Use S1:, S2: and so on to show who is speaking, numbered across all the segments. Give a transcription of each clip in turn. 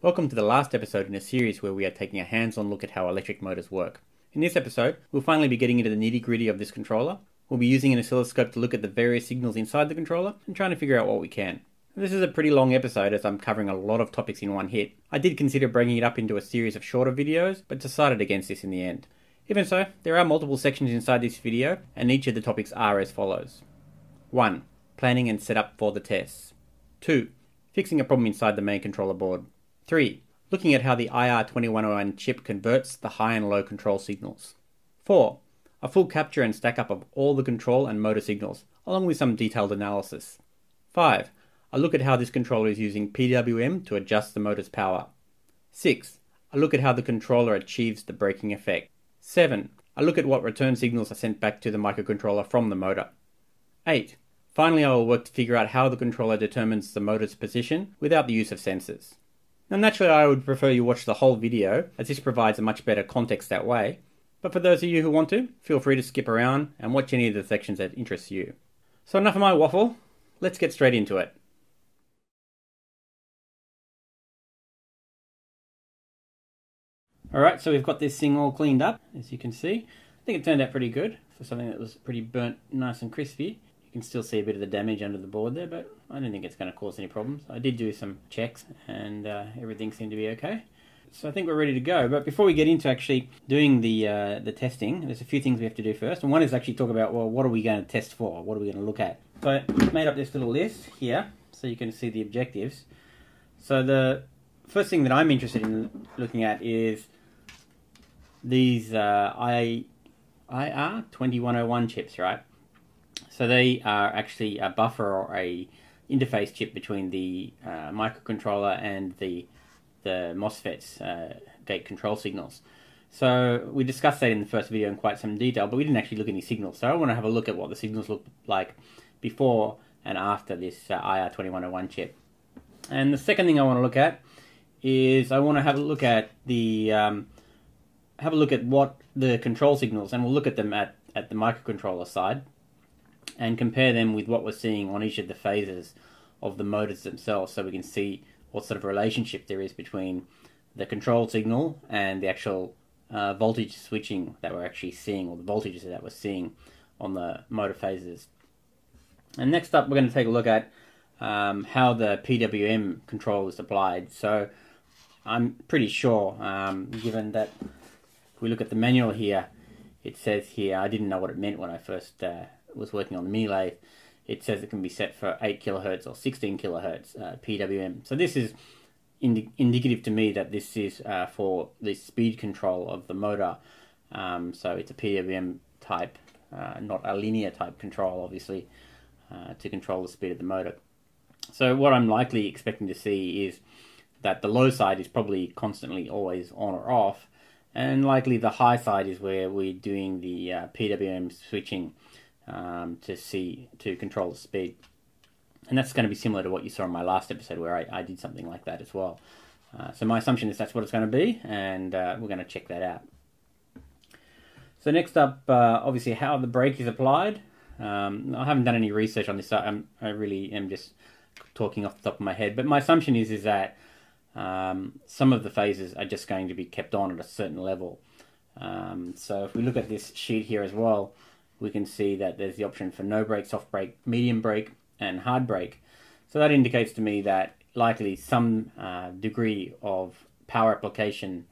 S1: Welcome to the last episode in a series where we are taking a hands on look at how electric motors work. In this episode, we'll finally be getting into the nitty gritty of this controller. We'll be using an oscilloscope to look at the various signals inside the controller and trying to figure out what we can. This is a pretty long episode as I'm covering a lot of topics in one hit. I did consider breaking it up into a series of shorter videos, but decided against this in the end. Even so, there are multiple sections inside this video, and each of the topics are as follows 1. Planning and setup for the tests. 2. Fixing a problem inside the main controller board. 3. Looking at how the IR2101 chip converts the high and low control signals. 4. A full capture and stack up of all the control and motor signals, along with some detailed analysis. 5. A look at how this controller is using PWM to adjust the motor's power. 6. A look at how the controller achieves the braking effect. 7. A look at what return signals are sent back to the microcontroller from the motor. 8. Finally, I will work to figure out how the controller determines the motor's position without the use of sensors. Now, naturally, I would prefer you watch the whole video, as this provides a much better context that way. But for those of you who want to, feel free to skip around and watch any of the sections that interest you. So, enough of my waffle, let's get straight into it. Alright, so we've got this thing all cleaned up, as you can see. I think it turned out pretty good for something that was pretty burnt, nice and crispy. You can still see a bit of the damage under the board there, but I don't think it's going to cause any problems. I did do some checks and uh, everything seemed to be okay. So I think we're ready to go. But before we get into actually doing the uh, the testing, there's a few things we have to do first. And one is actually talk about well, what are we going to test for? What are we going to look at? So I made up this little list here, so you can see the objectives. So the first thing that I'm interested in looking at is these uh, I IR 2101 chips, right? So they are actually a buffer or a interface chip between the uh, microcontroller and the the MOSFETs uh, gate control signals. So we discussed that in the first video in quite some detail, but we didn't actually look at any signals. So I want to have a look at what the signals look like before and after this uh, IR2101 chip. And the second thing I want to look at is I want to have a look at the um, have a look at what the control signals, and we'll look at them at, at the microcontroller side and compare them with what we're seeing on each of the phases of the motors themselves so we can see what sort of relationship there is between the control signal and the actual uh, voltage switching that we're actually seeing, or the voltages that we're seeing on the motor phases. And next up, we're going to take a look at um, how the PWM control is applied. So I'm pretty sure, um, given that if we look at the manual here, it says here, I didn't know what it meant when I first uh, was working on the mini lathe. It says it can be set for 8 kilohertz or 16 kilohertz uh, PWM. So this is indi- indicative to me that this is uh, for the speed control of the motor. Um, so it's a PWM type, uh, not a linear type control, obviously, uh, to control the speed of the motor. So what I'm likely expecting to see is that the low side is probably constantly always on or off, and likely the high side is where we're doing the uh, PWM switching um, to see to control the speed. And that's going to be similar to what you saw in my last episode where I, I did something like that as well. Uh, so my assumption is that's what it's going to be, and uh, we're going to check that out. So next up, uh, obviously, how the brake is applied. Um, I haven't done any research on this. I'm, I really am just talking off the top of my head, but my assumption is is that um, some of the phases are just going to be kept on at a certain level. Um, so if we look at this sheet here as well, we can see that there's the option for no brake, soft brake, medium brake, and hard brake. So that indicates to me that likely some uh, degree of power application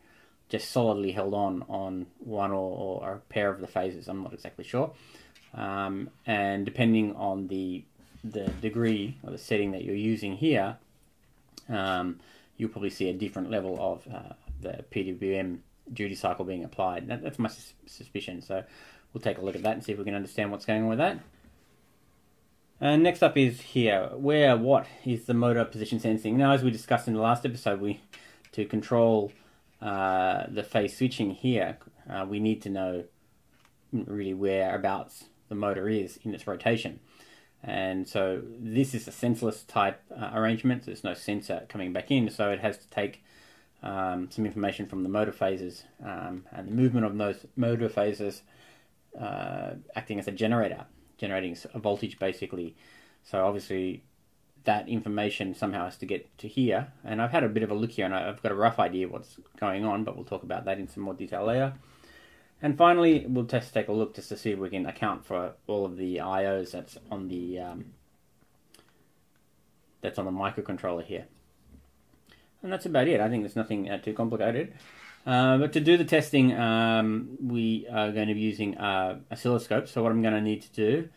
S1: just solidly held on on one or, or, a pair of the phases. I'm not exactly sure. Um, and depending on the the degree or the setting that you're using here, um, you'll probably see a different level of uh, the PWM duty cycle being applied. That, that's my sus- suspicion. So we'll take a look at that and see if we can understand what's going on with that. And next up is here, where what is the motor position sensing? Now, as we discussed in the last episode, we to control uh, the phase switching here, uh, we need to know really whereabouts the motor is in its rotation. And so this is a sensorless type uh, arrangement. There's no sensor coming back in, so it has to take um, some information from the motor phases um, and the movement of those motor phases uh, acting as a generator, generating a voltage basically. So obviously that information somehow has to get to here. And I've had a bit of a look here and I've got a rough idea what's going on, but we'll talk about that in some more detail later. And finally, we'll just take a look just to see if we can account for all of the IOs that's on the um, that's on the microcontroller here. And that's about it. I think there's nothing uh, too complicated. Uh, but to do the testing, um, we are going to be using uh, oscilloscope. So what I'm going to need to do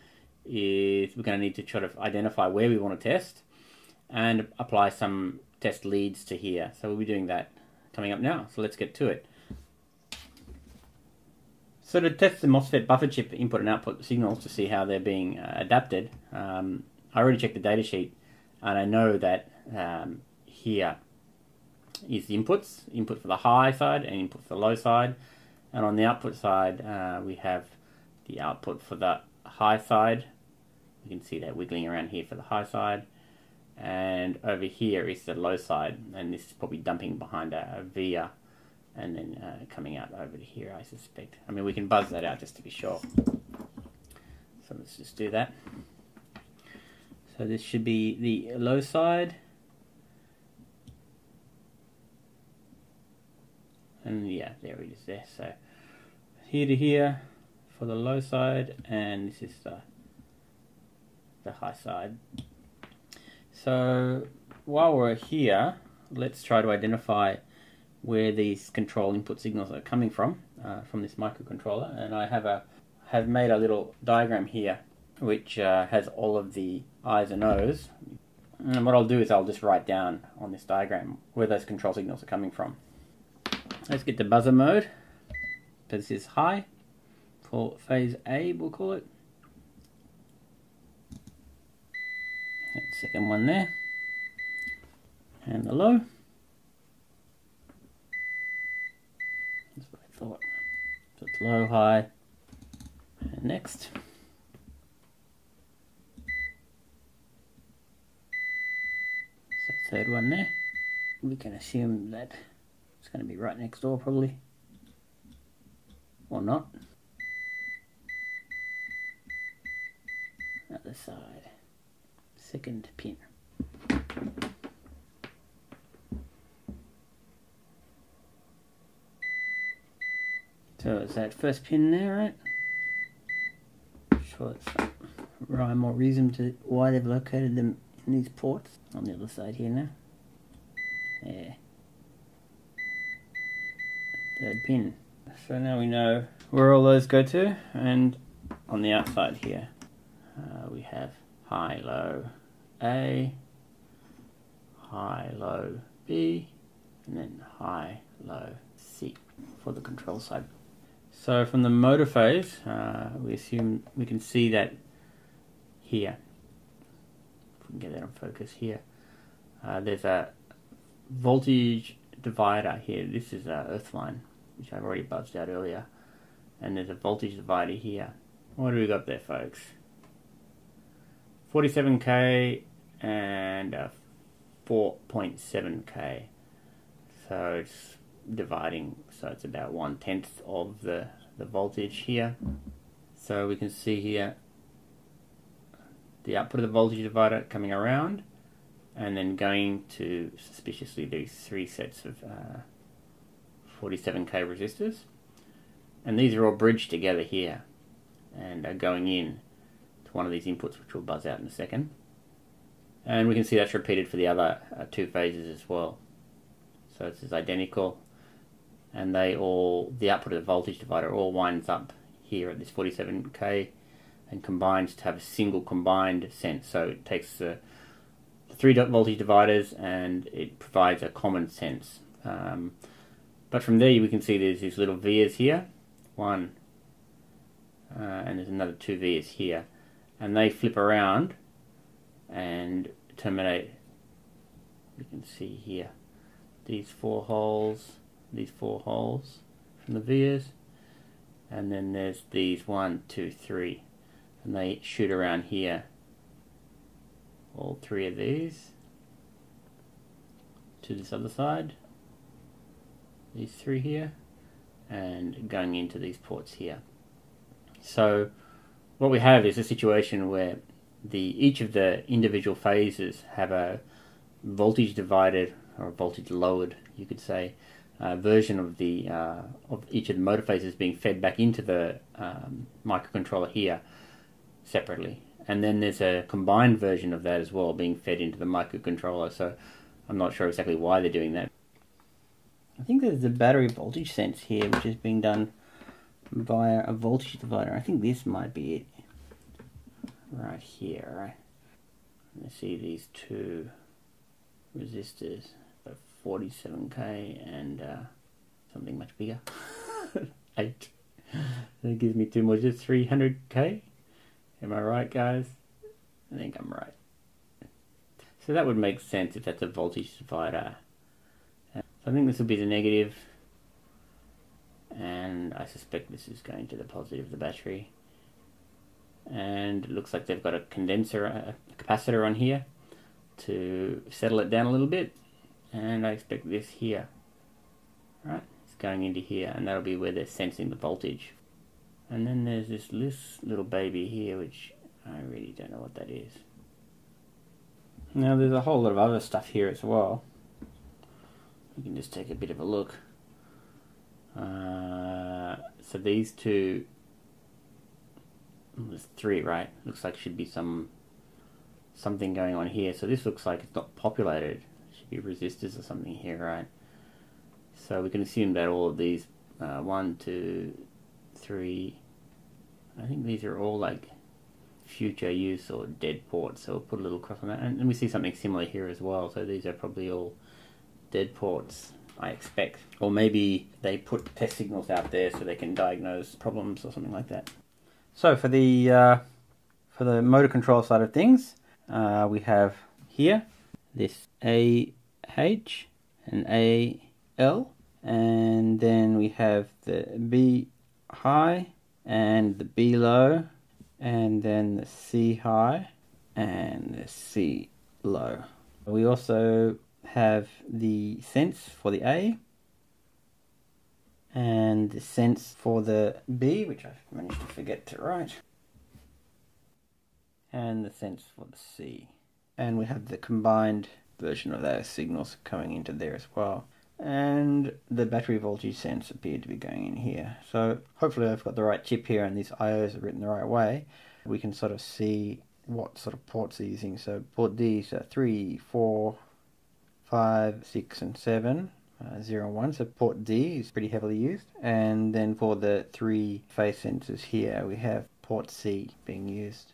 S1: is we're going to need to try to identify where we want to test and apply some test leads to here. So we'll be doing that coming up now. So let's get to it. So to test the MOSFET buffer chip input and output signals to see how they're being uh, adapted, um, I already checked the datasheet and I know that um, here is the inputs, input for the high side and input for the low side. And on the output side, uh, we have the output for the high side. You can see that wiggling around here for the high side. And over here is the low side, and this is probably dumping behind a, via and then uh, coming out over to here, I suspect. I mean, we can buzz that out just to be sure. So let's just do that. So this should be the low side. And yeah there it is there. So here to here for the low side and this is the the high side. So while we're here let's try to identify where these control input signals are coming from uh, from this microcontroller. And I have a have made a little diagram here which uh, has all of the I's and O's. And what I'll do is I'll just write down on this diagram where those control signals are coming from Let's get to buzzer mode. This is high for phase A, we'll call it. second one there. And the low. That's what I thought. So it's low, high, and next. So third one there. We can assume that it's going to be right next door probably. Or not. Other side. Second pin. So it's that first pin there, right? Sure, it's rhyme or reason to why they've located them in these ports on the other side here now. Yeah third pin. So now we know where all those go to and on the outside here uh, we have high low A, high low B and then high low C for the control side. So from the motor phase uh, we assume we can see that here if we can get that on focus here uh, there's a voltage divider here this is a earth line which I've already buzzed out earlier. And there's a voltage divider here. What do we got there, folks? 47k and 4.7k. So it's dividing, so it's about one tenth of the, the voltage here. So we can see here the output of the voltage divider coming around and then going to suspiciously these three sets of uh, 47k resistors. And these are all bridged together here and are going in to one of these inputs which will buzz out in a second. And we can see that's repeated for the other uh, two phases as well. So this is identical. And they all the output of the voltage divider all winds up here at this 47k and combines to have a single combined sense. So it takes the three voltage dividers and it provides a common sense. Um, but from there we can see there's these little vias here. One, uh, and there's another two vias here. And they flip around and terminate, you can see here, these four holes, these four holes from the vias. And then there's these one, two, three. And they shoot around here. All three of these to this other side these three here and going into these ports here. So what we have is a situation where the each of the individual phases have a voltage divided or voltage lowered, you could say, uh, version of the uh, of each of the motor phases being fed back into the um, microcontroller here separately, and then there's a combined version of that as well being fed into the microcontroller. So I'm not sure exactly why they're doing that. I think there's a battery voltage sense here, which is being done via a voltage divider. I think this might be it right here. Right? Let's see these two resistors, 47k and uh, something much bigger, 8. That gives me two more, just 300k. Am I right, guys? I think I'm right. So that would make sense if that's a voltage divider. So I think this will be the negative, and I suspect this is going to the positive of the battery. And it looks like they've got a condenser, a capacitor on here to settle it down a little bit. And I expect this here. Right it's going into here and that'll be where they're sensing the voltage. And then there's this, little baby here which I really don't know what that is. Now there's a whole lot of other stuff here as well you can just take a bit of a look uh, so these two there's three right looks like should be some something going on here so this looks like it's not populated should be resistors or something here, right? So we can assume that all of these, uh, one, two, three, I think these are all like future use or dead ports. So we'll put a little cross on that. And, and we see something similar here as well. So these are probably all dead ports, I expect. Or maybe they put test signals out there so they can diagnose problems or something like that. So for the uh, for the motor control side of things, uh, we have here this A H and A L and then we have the B high and the B low and then the C high and the C low. We also have the sense for the A and the sense for the B, which I've managed to forget to write, and the sense for the C. And we have the combined version of those signals coming into there as well. And the battery voltage sense appeared to be going in here. So hopefully I've got the right chip here and these IOs are written the right way. We can sort of see what sort of ports they're using. So port D's are 3, 4, 5, 6 and 7. Uh, 0 and 1, so port D is pretty heavily used. And then for the three phase sensors here, we have port C being used.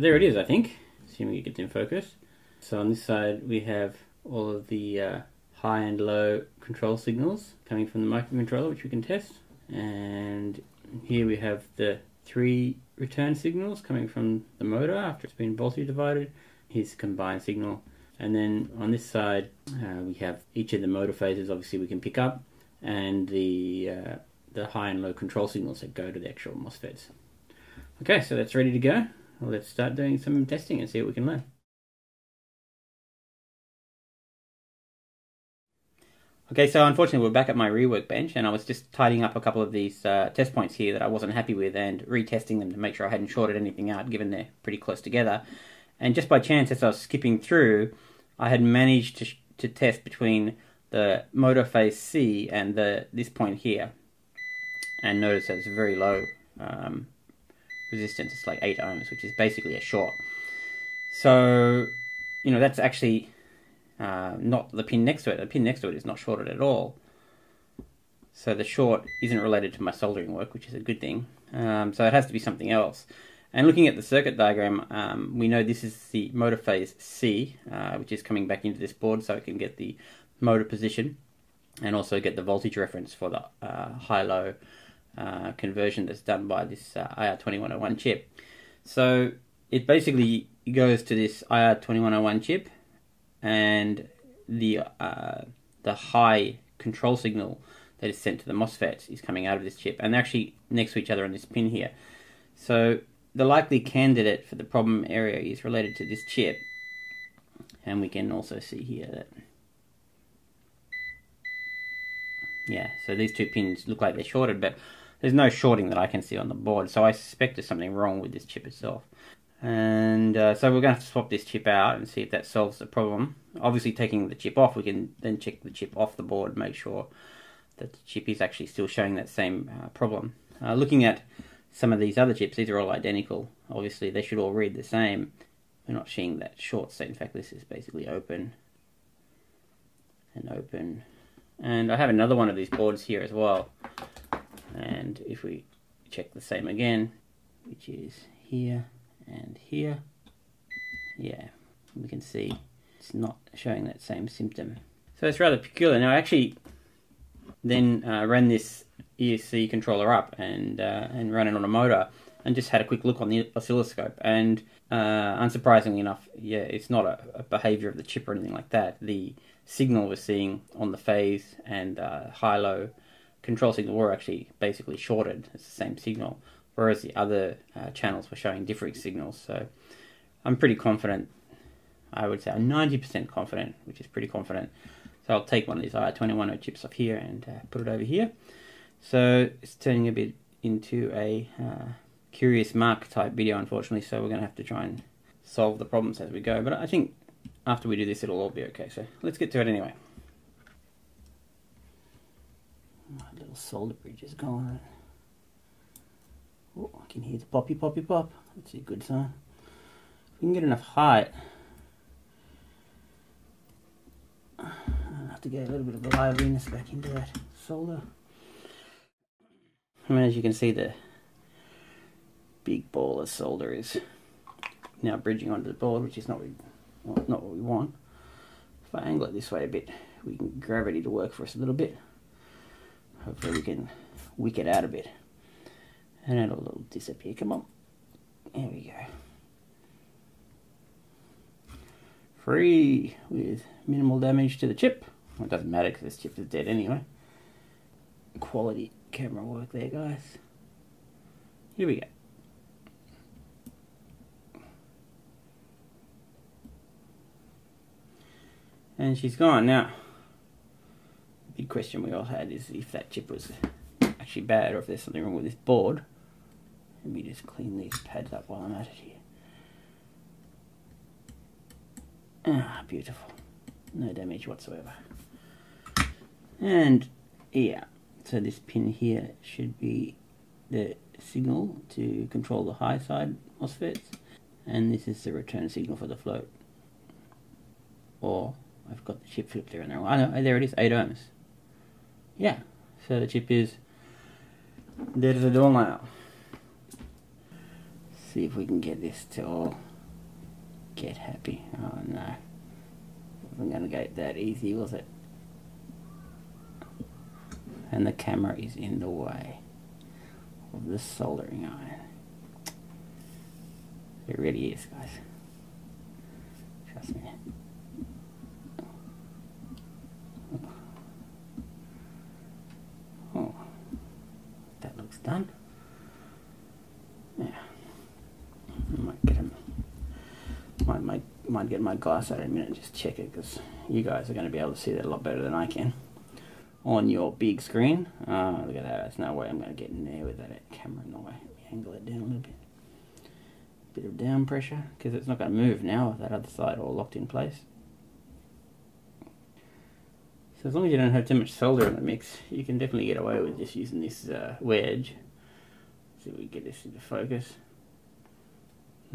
S1: There it is, I think, assuming it gets in focus. So on this side we have all of the uh, high and low control signals coming from the microcontroller, which we can test. And here we have the three return signals coming from the motor after it's been voltage divided. Here's combined signal. And then on this side, uh, we have each of the motor phases, obviously we can pick up, and the, uh, the high and low control signals that go to the actual MOSFETs. Okay, so that's ready to go. Let's start doing some testing and see what we can learn. Okay, so unfortunately we're back at my rework bench and I was just tidying up a couple of these uh, test points here that I wasn't happy with and retesting them to make sure I hadn't shorted anything out given they're pretty close together. And just by chance as I was skipping through, I had managed to, to test between the motor phase C and the this point here. And notice that it's very low um, resistance, it's like 8 ohms, which is basically a short. So, you know, that's actually uh, not the pin next to it. The pin next to it is not shorted at all. So the short isn't related to my soldering work, which is a good thing. Um, so it has to be something else. And looking at the circuit diagram, um, we know this is the motor phase C, uh, which is coming back into this board so it can get the motor position and also get the voltage reference for the uh, high-low uh, conversion that's done by this uh, IR2101 chip. So it basically goes to this IR2101 chip and the uh, the high control signal that is sent to the MOSFET is coming out of this chip, and they're actually next to each other on this pin here. So the likely candidate for the problem area is related to this chip, and we can also see here that yeah, so these two pins look like they're shorted, but there's no shorting that I can see on the board, so I suspect there's something wrong with this chip itself. And uh, so we're going to have to swap this chip out and see if that solves the problem. Obviously taking the chip off, we can then check the chip off the board, make sure that the chip is actually still showing that same uh, problem. Uh, looking at some of these other chips, these are all identical. Obviously they should all read the same. We're not seeing that short state. In fact, this is basically open and open. And I have another one of these boards here as well. And if we check the same again, which is here, and here yeah we can see it's not showing that same symptom. So it's rather peculiar. Now I actually then uh, ran this ESC controller up and uh, and ran it on a motor and just had a quick look on the oscilloscope. And uh, unsurprisingly enough yeah it's not a, a, behavior of the chip or anything like that. The signal we're seeing on the phase and uh, high-low control signal were actually basically shorted it's the same signal whereas the other uh, channels were showing different signals. So I'm pretty confident. I would say I'm 90% confident, which is pretty confident. So I'll take one of these IR21 chips off here and uh, put it over here. So it's turning a bit into a uh, CuriousMarc type video, unfortunately. So we're going to have to try and solve the problems as we go. But I think after we do this, it'll all be okay. So let's get to it anyway. My little solder bridge is gone. Oh, I can hear the poppy poppy pop. That's a good sign. If we can get enough height, I'll have to get a little bit of the liveliness back into that solder. I mean, as you can see, the big ball of solder is now bridging onto the board, which is not well, not what we want. If I angle it this way a bit, we can gravity to work for us a little bit. Hopefully we can wick it out a bit and it'll disappear. Come on. There we go. Free with minimal damage to the chip. Well, it doesn't matter because this chip is dead anyway. Quality camera work there, guys. Here we go. And she's gone. Now, the question we all had is if that chip was actually bad or if there's something wrong with this board. Let me just clean these pads up while I'm at it here. Ah, beautiful. No damage whatsoever. And yeah, so this pin here should be the signal to control the high side MOSFETs. And this is the return signal for the float. Or, I've got the chip flipped there and there. Know, there it is, 8 ohms. Yeah, so the chip is dead as a doornail. see if we can get this to all get happy. Oh no. Wasn't to go that easy, was it? And the camera is in the way of the soldering iron. It really is, guys. Trust me. Oh, that looks done. Yeah, I might get him. Might might might get my glass out in a minute and just check it because you guys are going to be able to see that a lot better than I can on your big screen. Uh, look at that. There's no way I'm going to get in there with that camera in the way. Angle it down a little bit. Bit of down pressure because it's not going to move now with that other side all locked in place. So as long as you don't have too much solder in the mix, you can definitely get away with just using this uh, wedge. See if we get this into focus.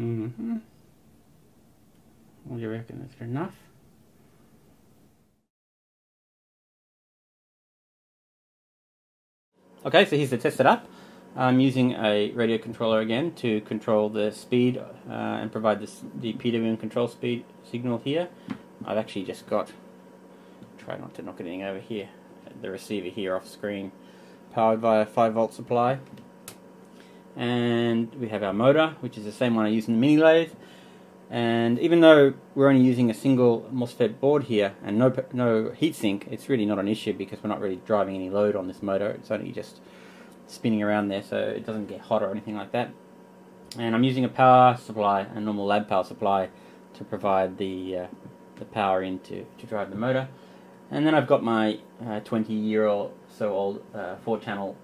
S1: Mm-hmm. What do you reckon? Is enough? Okay, so here's the test setup. I'm using a radio controller again to control the speed uh, and provide this, the PWM control speed signal here. I've actually just got, try not to knock anything over here, the receiver here off screen, powered by a 5 volt supply. And we have our motor, which is the same one I use in the mini lathe. And even though we're only using a single MOSFET board here and no no heatsink, it's really not an issue because we're not really driving any load on this motor. It's only just spinning around there, so it doesn't get hot or anything like that. And I'm using a power supply, a normal lab power supply, to provide the uh, the power in to, to drive the motor. And then I've got my uh, 20 year old so old uh, four channel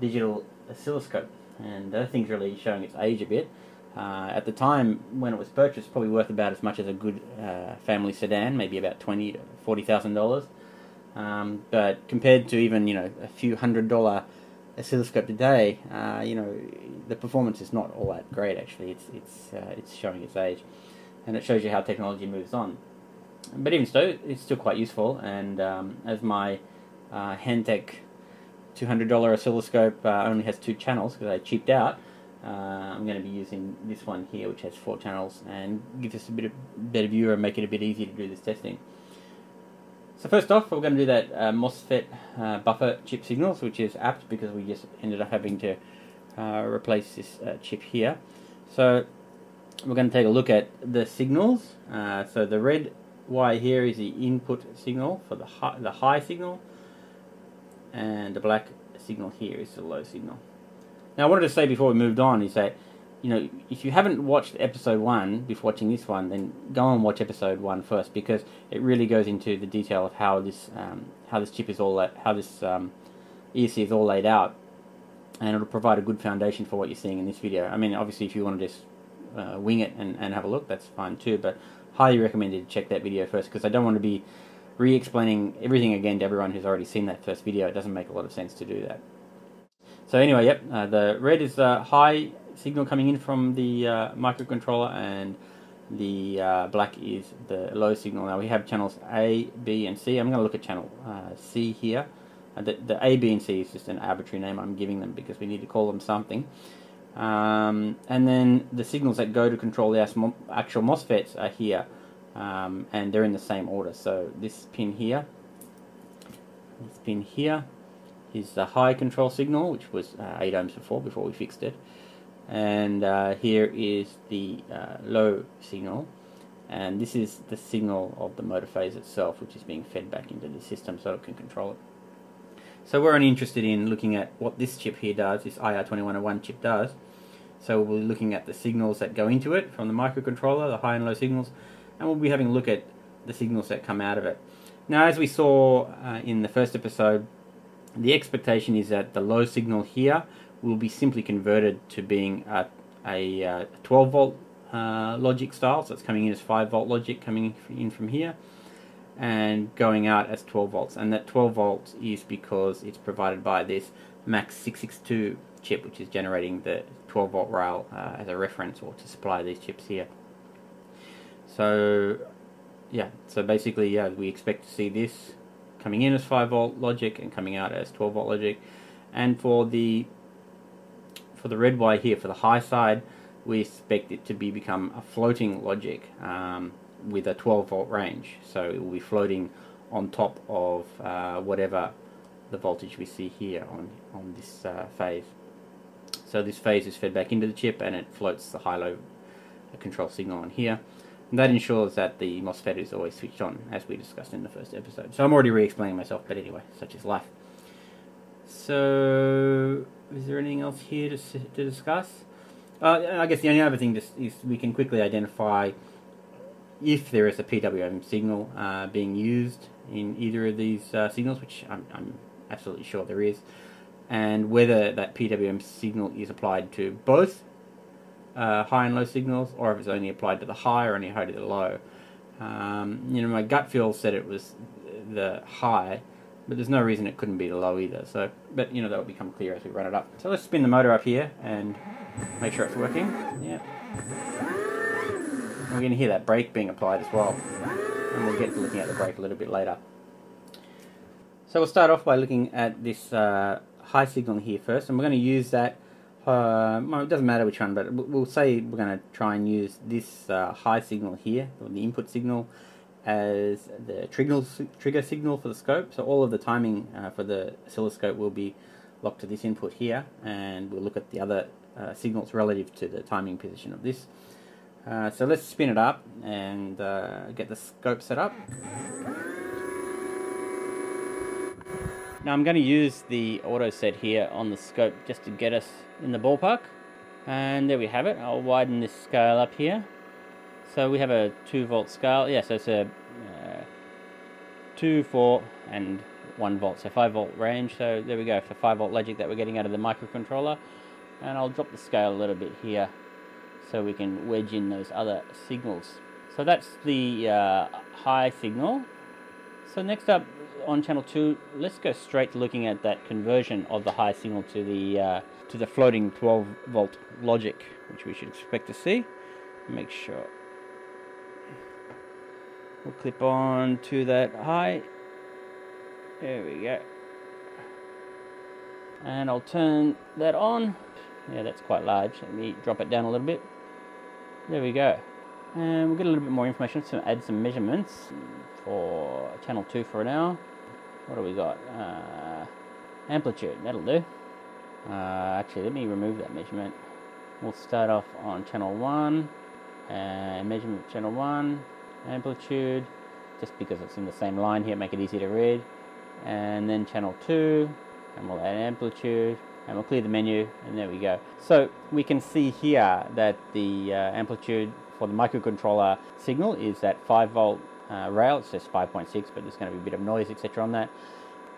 S1: digital oscilloscope, and that thing's really showing its age a bit. Uh, at the time when it was purchased, probably worth about as much as a good uh, family sedan, maybe about twenty to forty thousand dollars. Um, but compared to even you know a few hundred dollar oscilloscope today, uh, you know the performance is not all that great. Actually, it's it's uh, it's showing its age, and it shows you how technology moves on. But even so, it's still quite useful. And um, as my uh, Hantek two hundred dollar oscilloscope uh, only has two channels because I cheaped out. Uh, I'm going to be using this one here, which has four channels, and gives us a bit of better view and make it a bit easier to do this testing. So first off, we're going to do that uh, MOSFET uh, buffer chip signals, which is apt because we just ended up having to uh, replace this uh, chip here. So we're going to take a look at the signals. Uh, so the red wire here is the input signal for the high, the high signal, and the black signal here is the low signal. Now, I wanted to say before we moved on is that, you know, if you haven't watched episode one before watching this one, then go and watch episode one first because it really goes into the detail of how this um, how this chip is all how this um, is all laid out, and it'll provide a good foundation for what you're seeing in this video. I mean, obviously, if you want to just uh, wing it and, and have a look, that's fine too. But highly recommended to check that video first because I don't want to be re-explaining everything again to everyone who's already seen that first video. It doesn't make a lot of sense to do that. So anyway, yep, uh, the red is the high signal coming in from the uh, microcontroller and the uh, black is the low signal. Now we have channels A, B and C. I'm going to look at channel uh, C here. Uh, the, the, A, B and C is just an arbitrary name I'm giving them because we need to call them something. Um, and then the signals that go to control the actual MOSFETs are here. Um, and they're in the same order. So this pin here, this pin here, is the high control signal, which was uh, 8 ohms before, before we fixed it. And uh, here is the uh, low signal. And this is the signal of the motor phase itself, which is being fed back into the system so it can control it. So we're only interested in looking at what this chip here does, this IR2101 chip does. So we'll be looking at the signals that go into it from the microcontroller, the high and low signals, and we'll be having a look at the signals that come out of it. Now, as we saw uh, in the first episode, the expectation is that the low signal here will be simply converted to being a, a, a 12 volt uh, logic style, so it's coming in as 5 volt logic coming in from here and going out as 12 volts and that 12 volts is because it's provided by this MAX 662 chip which is generating the 12 volt rail uh, as a reference or to supply these chips here so yeah so basically yeah we expect to see this coming in as 5 volt logic and coming out as 12 volt logic and for the for the red wire here for the high side we expect it to be become a floating logic um, with a 12 volt range. So it will be floating on top of uh, whatever the voltage we see here on, on this uh, phase. So this phase is fed back into the chip and it floats the high-low control signal on here. And that ensures that the MOSFET is always switched on, as we discussed in the first episode. So I'm already re-explaining myself, but anyway, such is life. So, is there anything else here to, to discuss? Uh, I guess the only other thing is we can quickly identify if there is a PWM signal uh, being used in either of these uh, signals, which I'm, I'm, absolutely sure there is, and whether that PWM signal is applied to both uh, high and low signals, or if it's only applied to the high or only applied to the low. Um, you know, my gut feel said it was the high, but there's no reason it couldn't be the low either. So, but you know that will become clear as we run it up. So let's spin the motor up here and make sure it's working. Yeah. We're going to hear that brake being applied as well, and we'll get to looking at the brake a little bit later. So we'll start off by looking at this uh, high signal here first, and we're going to use that. Uh, well, it doesn't matter which one, but we'll say we're going to try and use this uh, high signal here, the input signal, as the trigger, trigger signal for the scope. So all of the timing uh, for the oscilloscope will be locked to this input here, and we'll look at the other uh, signals relative to the timing position of this. Uh, so let's spin it up and uh, get the scope set up. Now I'm going to use the auto set here on the scope just to get us in the ballpark. And there we have it. I'll widen this scale up here. So we have a 2 volt scale. Yeah, so it's a uh, 2, 4 and 1 volt. So 5 volt range. So there we go for 5 volt logic that we're getting out of the microcontroller. And I'll drop the scale a little bit here so we can wedge in those other signals. So that's the uh, high signal. So next up on channel 2, let's go straight to looking at that conversion of the high signal to the uh, to the floating 12 volt logic, which we should expect to see. Make sure we'll clip on to that high. There we go. And I'll turn that on. Yeah, that's quite large. Let me drop it down a little bit. There we go. And we'll get a little bit more information to add some measurements for channel 2 for now. What do we got? Uh, amplitude, that'll do. Uh, actually, let me remove that measurement. We'll start off on channel 1, and measurement channel 1, amplitude, just because it's in the same line here, make it easy to read. And then channel 2, and we'll add amplitude, and we'll clear the menu, and there we go. So we can see here that the uh, amplitude for the microcontroller signal is at 5 volt uh, rail. It says 5.6, but there's going to be a bit of noise, etc. on that.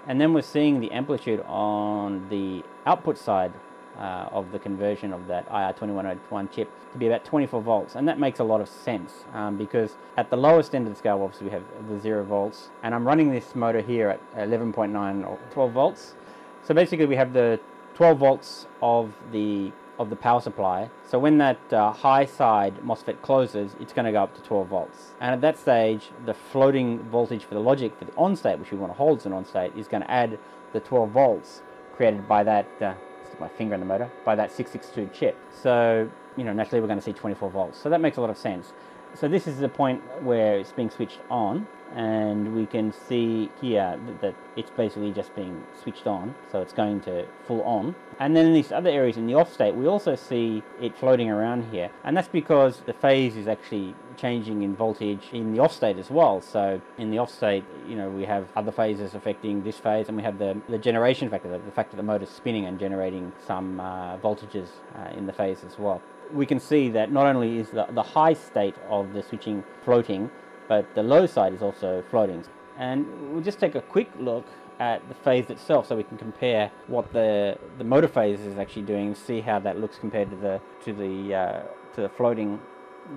S1: And then we're seeing the amplitude on the output side uh, of the conversion of that IR2101 chip to be about 24 volts. And that makes a lot of sense um, because at the lowest end of the scale, obviously, we have the 0 volts. And I'm running this motor here at 11.9 or 12 volts. So basically, we have the 12 volts of the of the power supply. So when that uh, high side MOSFET closes, it's going to go up to 12 volts. And at that stage, the floating voltage for the logic for the on state, which we want to hold as an on state, is going to add the 12 volts created by that, uh, stick my finger in the motor, by that 662 chip. So, you know, naturally we're going to see 24 volts. So that makes a lot of sense. So this is the point where it's being switched on and we can see here that, it's basically just being switched on so it's going to full on. And then in these other areas in the off state we also see it floating around here. And that's because the phase is actually changing in voltage in the off state as well. So in the off state you know we have other phases affecting this phase and we have the, the generation factor the fact that the motor is spinning and generating some uh, voltages uh, in the phase as well we can see that not only is the, the high state of the switching floating but the low side is also floating. And we'll just take a quick look at the phase itself so we can compare what the the motor phase is actually doing, see how that looks compared to the to the uh, to the floating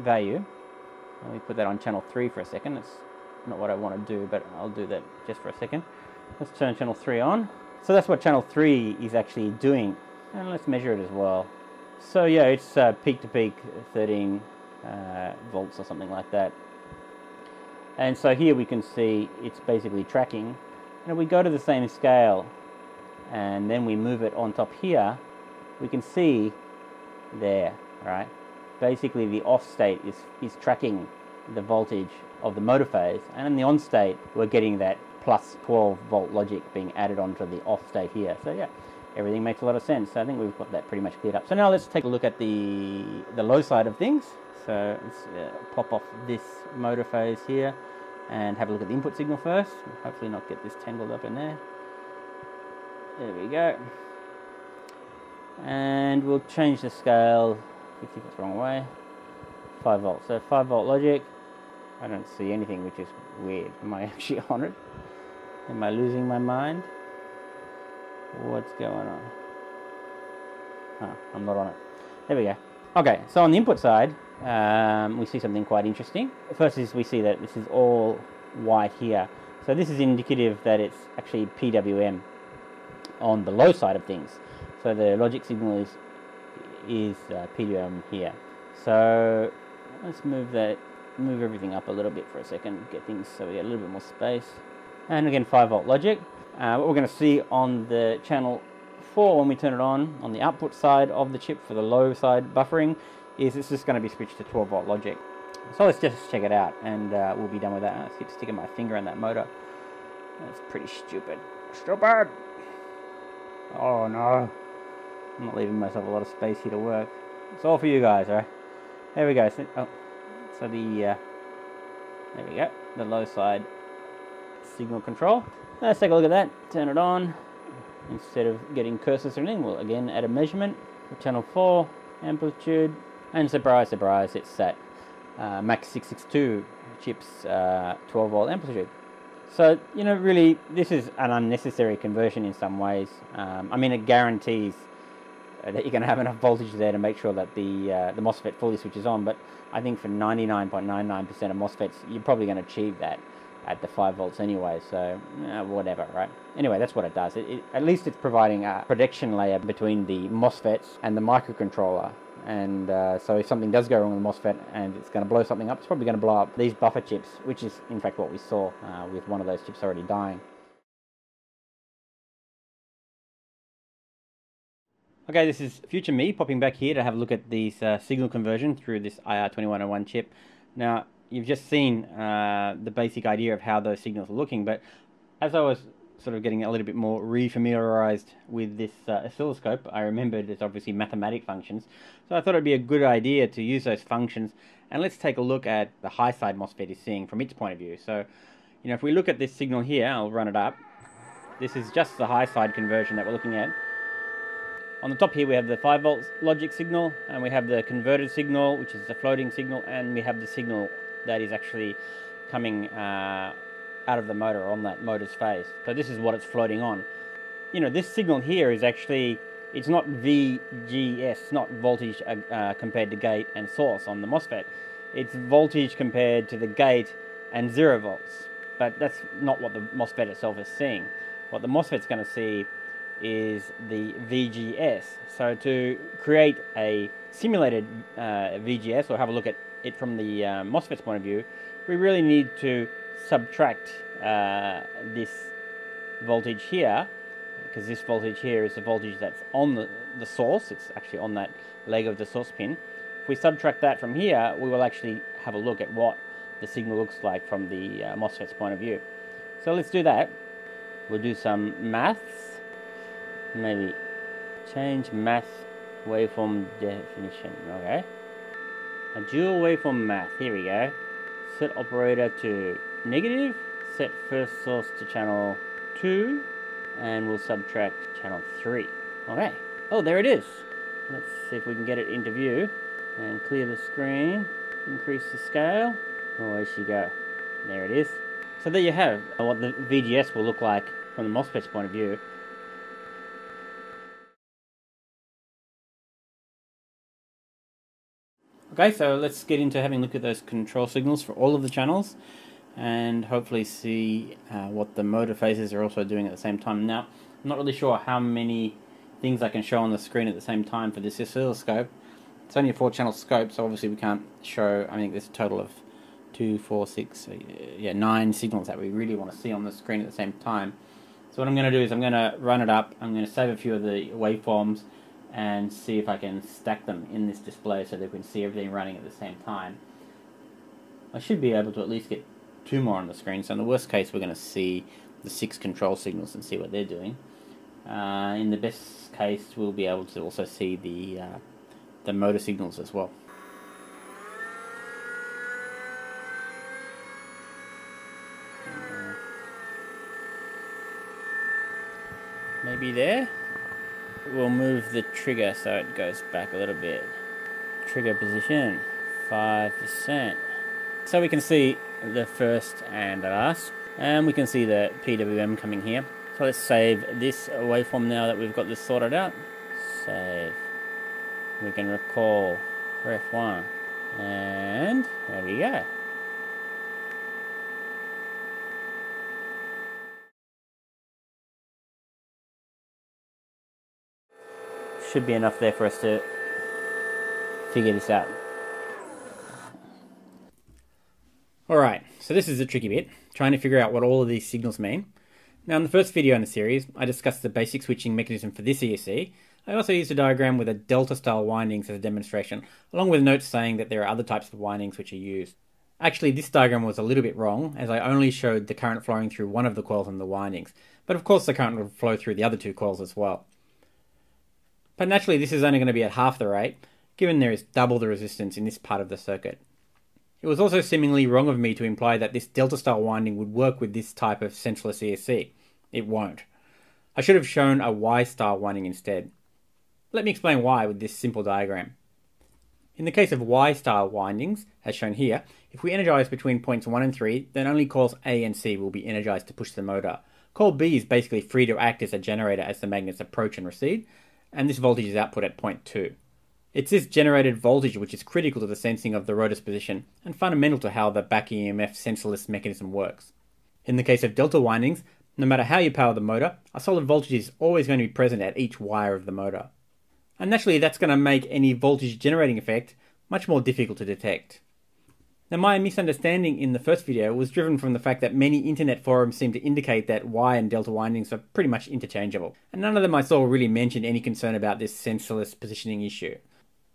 S1: value. Let me put that on channel 3 for a second. It's not what I want to do, but I'll do that just for a second. Let's turn channel 3 on. So that's what channel 3 is actually doing. And let's measure it as well. So yeah, it's uh, peak to peak 13 uh, volts or something like that. And so here we can see it's basically tracking. And if we go to the same scale and then we move it on top here, we can see there, right? basically the off state is, is tracking the voltage of the motor phase, and in the on state, we're getting that plus 12 volt logic being added onto the off state here. So yeah, everything makes a lot of sense. So I think we've got that pretty much cleared up. So now let's take a look at the, the low side of things. So let's uh, pop off this motor phase here and have a look at the input signal first. Hopefully not get this tangled up in there. There we go. And we'll change the scale, 50 the wrong way, 5 volts. So 5 volt logic, I don't see anything which is weird. Am I actually on it? Am I losing my mind? What's going on? Huh, I'm not on it. There we go. Okay, so on the input side, um, we see something quite interesting. First is we see that this is all white here. So this is indicative that it's actually PWM on the low side of things. So the logic signal is is uh, PWM here. So let's move that, move everything up a little bit for a second, get things so we get a little bit more space. And again, 5 volt logic. Uh, what we're going to see on the channel 4 when we turn it on, on the output side of the chip for the low side buffering, is it's just going to be switched to 12 volt logic. So let's just check it out and uh, we'll be done with that. I keep sticking my finger in that motor. That's pretty stupid. Stupid! Oh no. I'm not leaving myself a lot of space here to work. It's all for you guys, right? There we go. So, oh, so the, uh, there we go. The low side signal control. Let's take a look at that. Turn it on. Instead of getting cursors or anything, we'll again add a measurement for channel 4, amplitude, and surprise, surprise, it's that uh, MAX 662 chips uh, 12 volt amplitude. So, you know, really, this is an unnecessary conversion in some ways. Um, I mean, it guarantees that you're going to have enough voltage there to make sure that the uh, the MOSFET fully switches on. But I think for 99.99% of MOSFETs, you're probably going to achieve that at the 5 volts anyway, so uh, whatever, right? Anyway, that's what it does. It, it, at least it's providing a protection layer between the MOSFETs and the microcontroller. And uh, so if something does go wrong with the MOSFET and it's going to blow something up, it's probably going to blow up these buffer chips, which is in fact what we saw uh, with one of those chips already dying. Okay, this is future me popping back here to have a look at these uh, signal conversion through this IR2101 chip. Now, you've just seen uh, the basic idea of how those signals are looking, but as I was sort of getting a little bit more refamiliarized with this uh, oscilloscope, I remembered there's obviously mathematic functions, so I thought it'd be a good idea to use those functions, and let's take a look at the high side MOSFET is seeing from its point of view. So, you know, if we look at this signal here, I'll run it up. This is just the high side conversion that we're looking at. On the top here we have the 5 volts logic signal, and we have the converted signal, which is the floating signal, and we have the signal that is actually coming uh, out of the motor on that motor's phase. So this is what it's floating on. You know, this signal here is actually, it's not VGS, not voltage uh, uh, compared to gate and source on the MOSFET. It's voltage compared to the gate and zero volts. But that's not what the MOSFET itself is seeing. What the MOSFET's going to see is the VGS. So to create a simulated uh, VGS or have a look at it from the uh, MOSFET's point of view, we really need to subtract uh, this voltage here, because this voltage here is the voltage that's on the, the source, it's actually on that leg of the source pin. If we subtract that from here, we will actually have a look at what the signal looks like from the uh, MOSFET's point of view. So let's do that. We'll do some maths, maybe change math waveform definition, okay? A dual waveform math. Here we go. Set operator to negative, set first source to channel 2, and we'll subtract channel 3. Okay. Oh, there it is. Let's see if we can get it into view. And clear the screen, increase the scale. Oh, there she go. There it is. So there you have what the VGS will look like from the MOSFET's point of view. Okay, so let's get into having a look at those control signals for all of the channels and hopefully see uh, what the motor phases are also doing at the same time. Now, I'm not really sure how many things I can show on the screen at the same time for this oscilloscope. It's only a four channel scope, so obviously we can't show, I think there's a total of two, four, six, uh, yeah, nine signals that we really want to see on the screen at the same time. So what I'm going to do is I'm going to run it up, I'm going to save a few of the waveforms, and see if I can stack them in this display so that we can see everything running at the same time. I should be able to at least get two more on the screen, so in the worst case we're going to see the six control signals and see what they're doing. Uh, in the best case we'll be able to also see the, uh, the motor signals as well. maybe there. We'll move the trigger so it goes back a little bit. Trigger position, 5%. So we can see the first and the last. And we can see the PWM coming here. So let's save this waveform now that we've got this sorted out. Save. We can recall ref 1. And there we go. Should be enough there for us to figure this out. Alright, so this is the tricky bit, trying to figure out what all of these signals mean. Now in the first video in the series, I discussed the basic switching mechanism for this ESC. I also used a diagram with a delta style windings as a demonstration, along with notes saying that there are other types of windings which are used. Actually, this diagram was a little bit wrong, as I only showed the current flowing through one of the coils and the windings, but of course the current will flow through the other two coils as well. But naturally this is only going to be at half the rate, given there is double the resistance in this part of the circuit. It was also seemingly wrong of me to imply that this delta style winding would work with this type of sensorless ESC. It won't. I should have shown a Y style winding instead. Let me explain why with this simple diagram. In the case of Y style windings, as shown here, if we energize between points 1 and 3, then only coils A and C will be energized to push the motor. Coil B is basically free to act as a generator as the magnets approach and recede, and this voltage is output at point 2. It's this generated voltage which is critical to the sensing of the rotor's position and fundamental to how the back EMF sensorless mechanism works. In the case of delta windings, no matter how you power the motor, a solid voltage is always going to be present at each wire of the motor. And naturally, that's going to make any voltage generating effect much more difficult to detect. Now, my misunderstanding in the first video was driven from the fact that many internet forums seem to indicate that Y and delta windings are pretty much interchangeable, and none of them I saw really mentioned any concern about this sensorless positioning issue.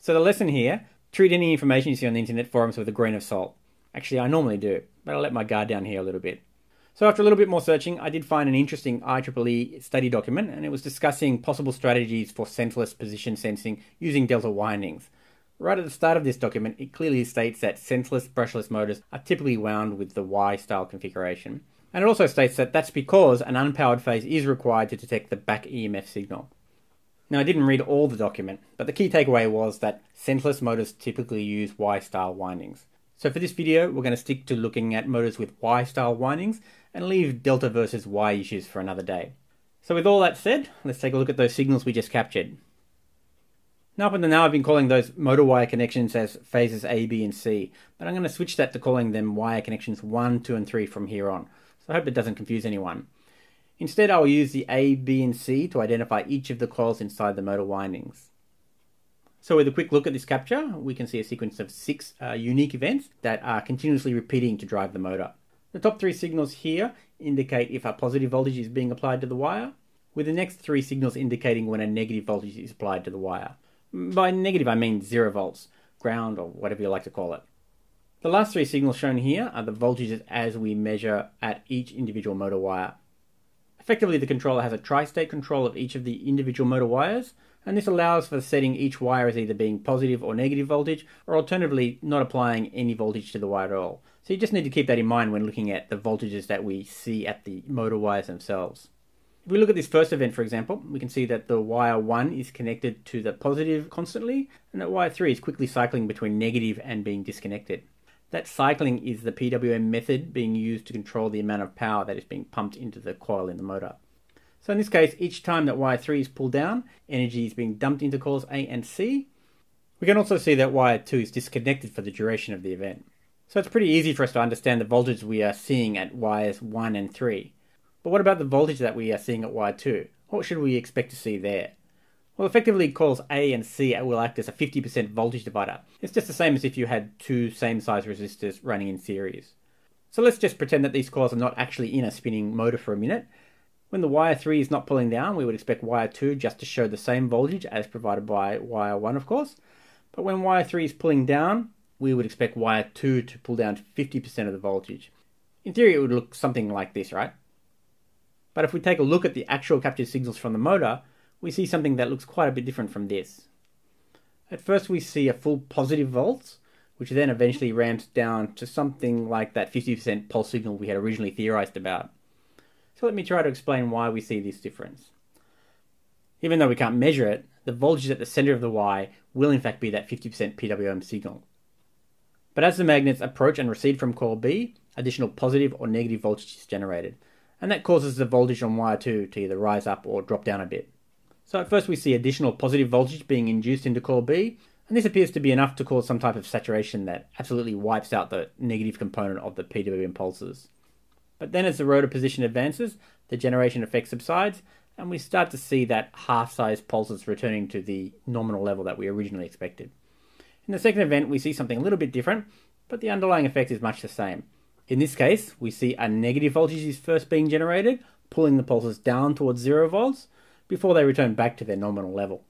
S1: So the lesson here, treat any information you see on the internet forums with a grain of salt. Actually, I normally do, but I'll let my guard down here a little bit. So after a little bit more searching, I did find an interesting IEEE study document, and it was discussing possible strategies for sensorless position sensing using delta windings. Right at the start of this document, it clearly states that sensorless brushless motors are typically wound with the Y style configuration. And it also states that that's because an unpowered phase is required to detect the back EMF signal. Now, I didn't read all the document, but the key takeaway was that sensorless motors typically use Y style windings. So for this video, we're going to stick to looking at motors with Y style windings and leave delta versus Y issues for another day. So with all that said, let's take a look at those signals we just captured. Now up until now I've been calling those motor wire connections as phases A, B and C, but I'm going to switch that to calling them wire connections 1, 2 and 3 from here on, so I hope it doesn't confuse anyone. Instead I will use the A, B and C to identify each of the coils inside the motor windings. So with a quick look at this capture, we can see a sequence of six uh, unique events that are continuously repeating to drive the motor. The top three signals here indicate if a positive voltage is being applied to the wire, with the next three signals indicating when a negative voltage is applied to the wire. By negative, I mean zero volts, ground, or whatever you like to call it. The last three signals shown here are the voltages as we measure at each individual motor wire. Effectively, the controller has a tri-state control of each of the individual motor wires, and this allows for setting each wire as either being positive or negative voltage, or alternatively, not applying any voltage to the wire at all. So you just need to keep that in mind when looking at the voltages that we see at the motor wires themselves. If we look at this first event, for example, we can see that the wire 1 is connected to the positive constantly, and that wire 3 is quickly cycling between negative and being disconnected. That cycling is the PWM method being used to control the amount of power that is being pumped into the coil in the motor. So in this case, each time that wire 3 is pulled down, energy is being dumped into coils A and C. We can also see that wire 2 is disconnected for the duration of the event. So it's pretty easy for us to understand the voltage we are seeing at wires 1 and 3. But what about the voltage that we are seeing at Y2? What should we expect to see there? Well, effectively coils A and C will act as a 50% voltage divider. It's just the same as if you had two same size resistors running in series. So let's just pretend that these coils are not actually in a spinning motor for a minute. When the wire 3 is not pulling down, we would expect wire 2 just to show the same voltage as provided by wire 1, of course. But when wire 3 is pulling down, we would expect wire 2 to pull down 50% of the voltage. In theory, it would look something like this, right? But if we take a look at the actual captured signals from the motor, we see something that looks quite a bit different from this. At first we see a full positive volts, which then eventually ramps down to something like that 50% pulse signal we had originally theorized about. So let me try to explain why we see this difference. Even though we can't measure it, the voltage at the center of the Y will in fact be that 50% PWM signal. But as the magnets approach and recede from coil B, additional positive or negative voltage is generated, and that causes the voltage on wire 2 to either rise up or drop down a bit. So at first we see additional positive voltage being induced into coil B, and this appears to be enough to cause some type of saturation that absolutely wipes out the negative component of the PWM pulses. But then as the rotor position advances, the generation effect subsides, and we start to see that half-size pulses returning to the nominal level that we originally expected. In the second event, we see something a little bit different, but the underlying effect is much the same. In this case, we see a negative voltage is first being generated, pulling the pulses down towards zero volts, before they return back to their nominal level.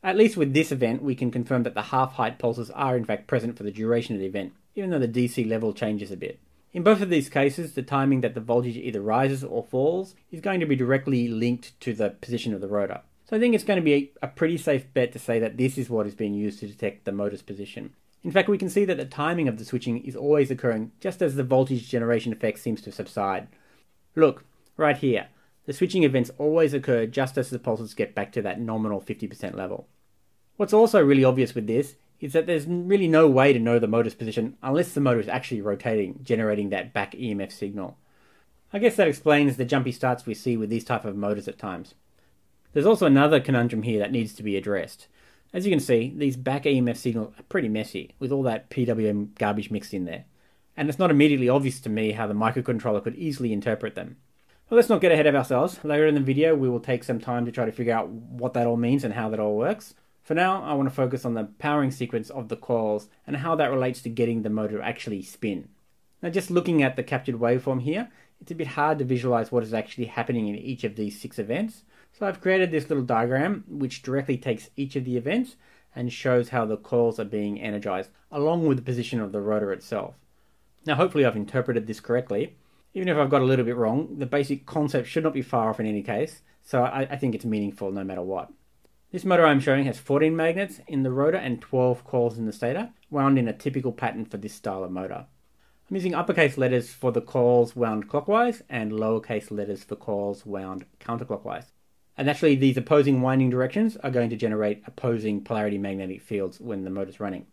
S1: At least with this event, we can confirm that the half-height pulses are in fact present for the duration of the event, even though the DC level changes a bit. In both of these cases, the timing that the voltage either rises or falls is going to be directly linked to the position of the rotor. So I think it's going to be a pretty safe bet to say that this is what is being used to detect the motor's position. In fact, we can see that the timing of the switching is always occurring just as the voltage generation effect seems to subside. Look, right here, the switching events always occur just as the pulses get back to that nominal 50% level. What's also really obvious with this is that there's really no way to know the motor's position unless the motor is actually rotating, generating that back EMF signal. I guess that explains the jumpy starts we see with these type of motors at times. There's also another conundrum here that needs to be addressed. As you can see, these back EMF signals are pretty messy, with all that PWM garbage mixed in there. And it's not immediately obvious to me how the microcontroller could easily interpret them. Well, let's not get ahead of ourselves. Later in the video, we will take some time to try to figure out what that all means and how that all works. For now, I want to focus on the powering sequence of the coils and how that relates to getting the motor to actually spin. Now, just looking at the captured waveform here, it's a bit hard to visualize what is actually happening in each of these six events. So I've created this little diagram which directly takes each of the events and shows how the coils are being energized along with the position of the rotor itself. Now hopefully I've interpreted this correctly even if I've got a little bit wrong, the basic concept should not be far off in any case, so I, I think it's meaningful no matter what. This motor I'm showing has 14 magnets in the rotor and 12 coils in the stator, wound in a typical pattern for this style of motor. I'm using uppercase letters for the coils wound clockwise and lowercase letters for coils wound counterclockwise. And naturally, these opposing winding directions are going to generate opposing polarity magnetic fields when the motor's running.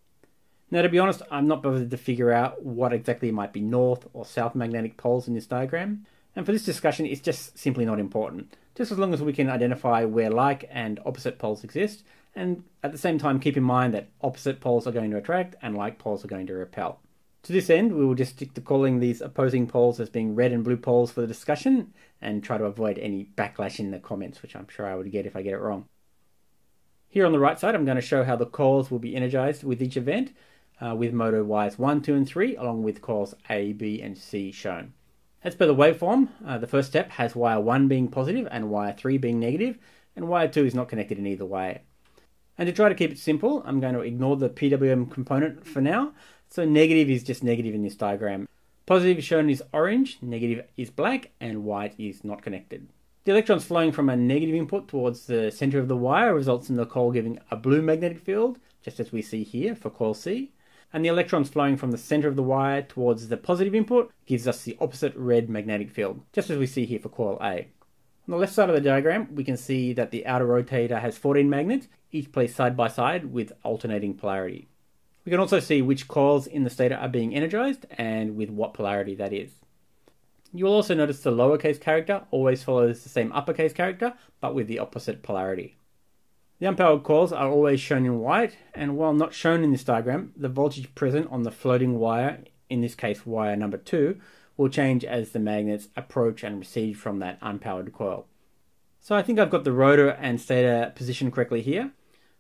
S1: Now, to be honest, I'm not bothered to figure out what exactly might be north or south magnetic poles in this diagram, and for this discussion, it's just simply not important. Just as long as we can identify where like and opposite poles exist, and at the same time keep in mind that opposite poles are going to attract and like poles are going to repel. To this end, we will just stick to calling these opposing poles as being red and blue poles for the discussion, and try to avoid any backlash in the comments, which I'm sure I would get if I get it wrong. Here on the right side, I'm going to show how the coils will be energized with each event, uh, with motor wires 1, 2 and 3 along with coils A, B and C shown. As per the waveform, uh, the first step has wire 1 being positive and wire 3 being negative, and wire 2 is not connected in either way. And to try to keep it simple, I'm going to ignore the PWM component for now, so negative is just negative in this diagram. Positive is shown is orange, negative is black, and white is not connected. The electrons flowing from a negative input towards the center of the wire results in the coil giving a blue magnetic field, just as we see here for coil C and the electrons flowing from the center of the wire towards the positive input gives us the opposite red magnetic field, just as we see here for coil A. On the left side of the diagram, we can see that the outer rotator has 14 magnets, each placed side by side with alternating polarity. We can also see which coils in the stator are being energized and with what polarity that is. You will also notice the lowercase character always follows the same uppercase character, but with the opposite polarity. The unpowered coils are always shown in white, and while not shown in this diagram, the voltage present on the floating wire, in this case wire number 2, will change as the magnets approach and recede from that unpowered coil. So I think I've got the rotor and stator positioned correctly here.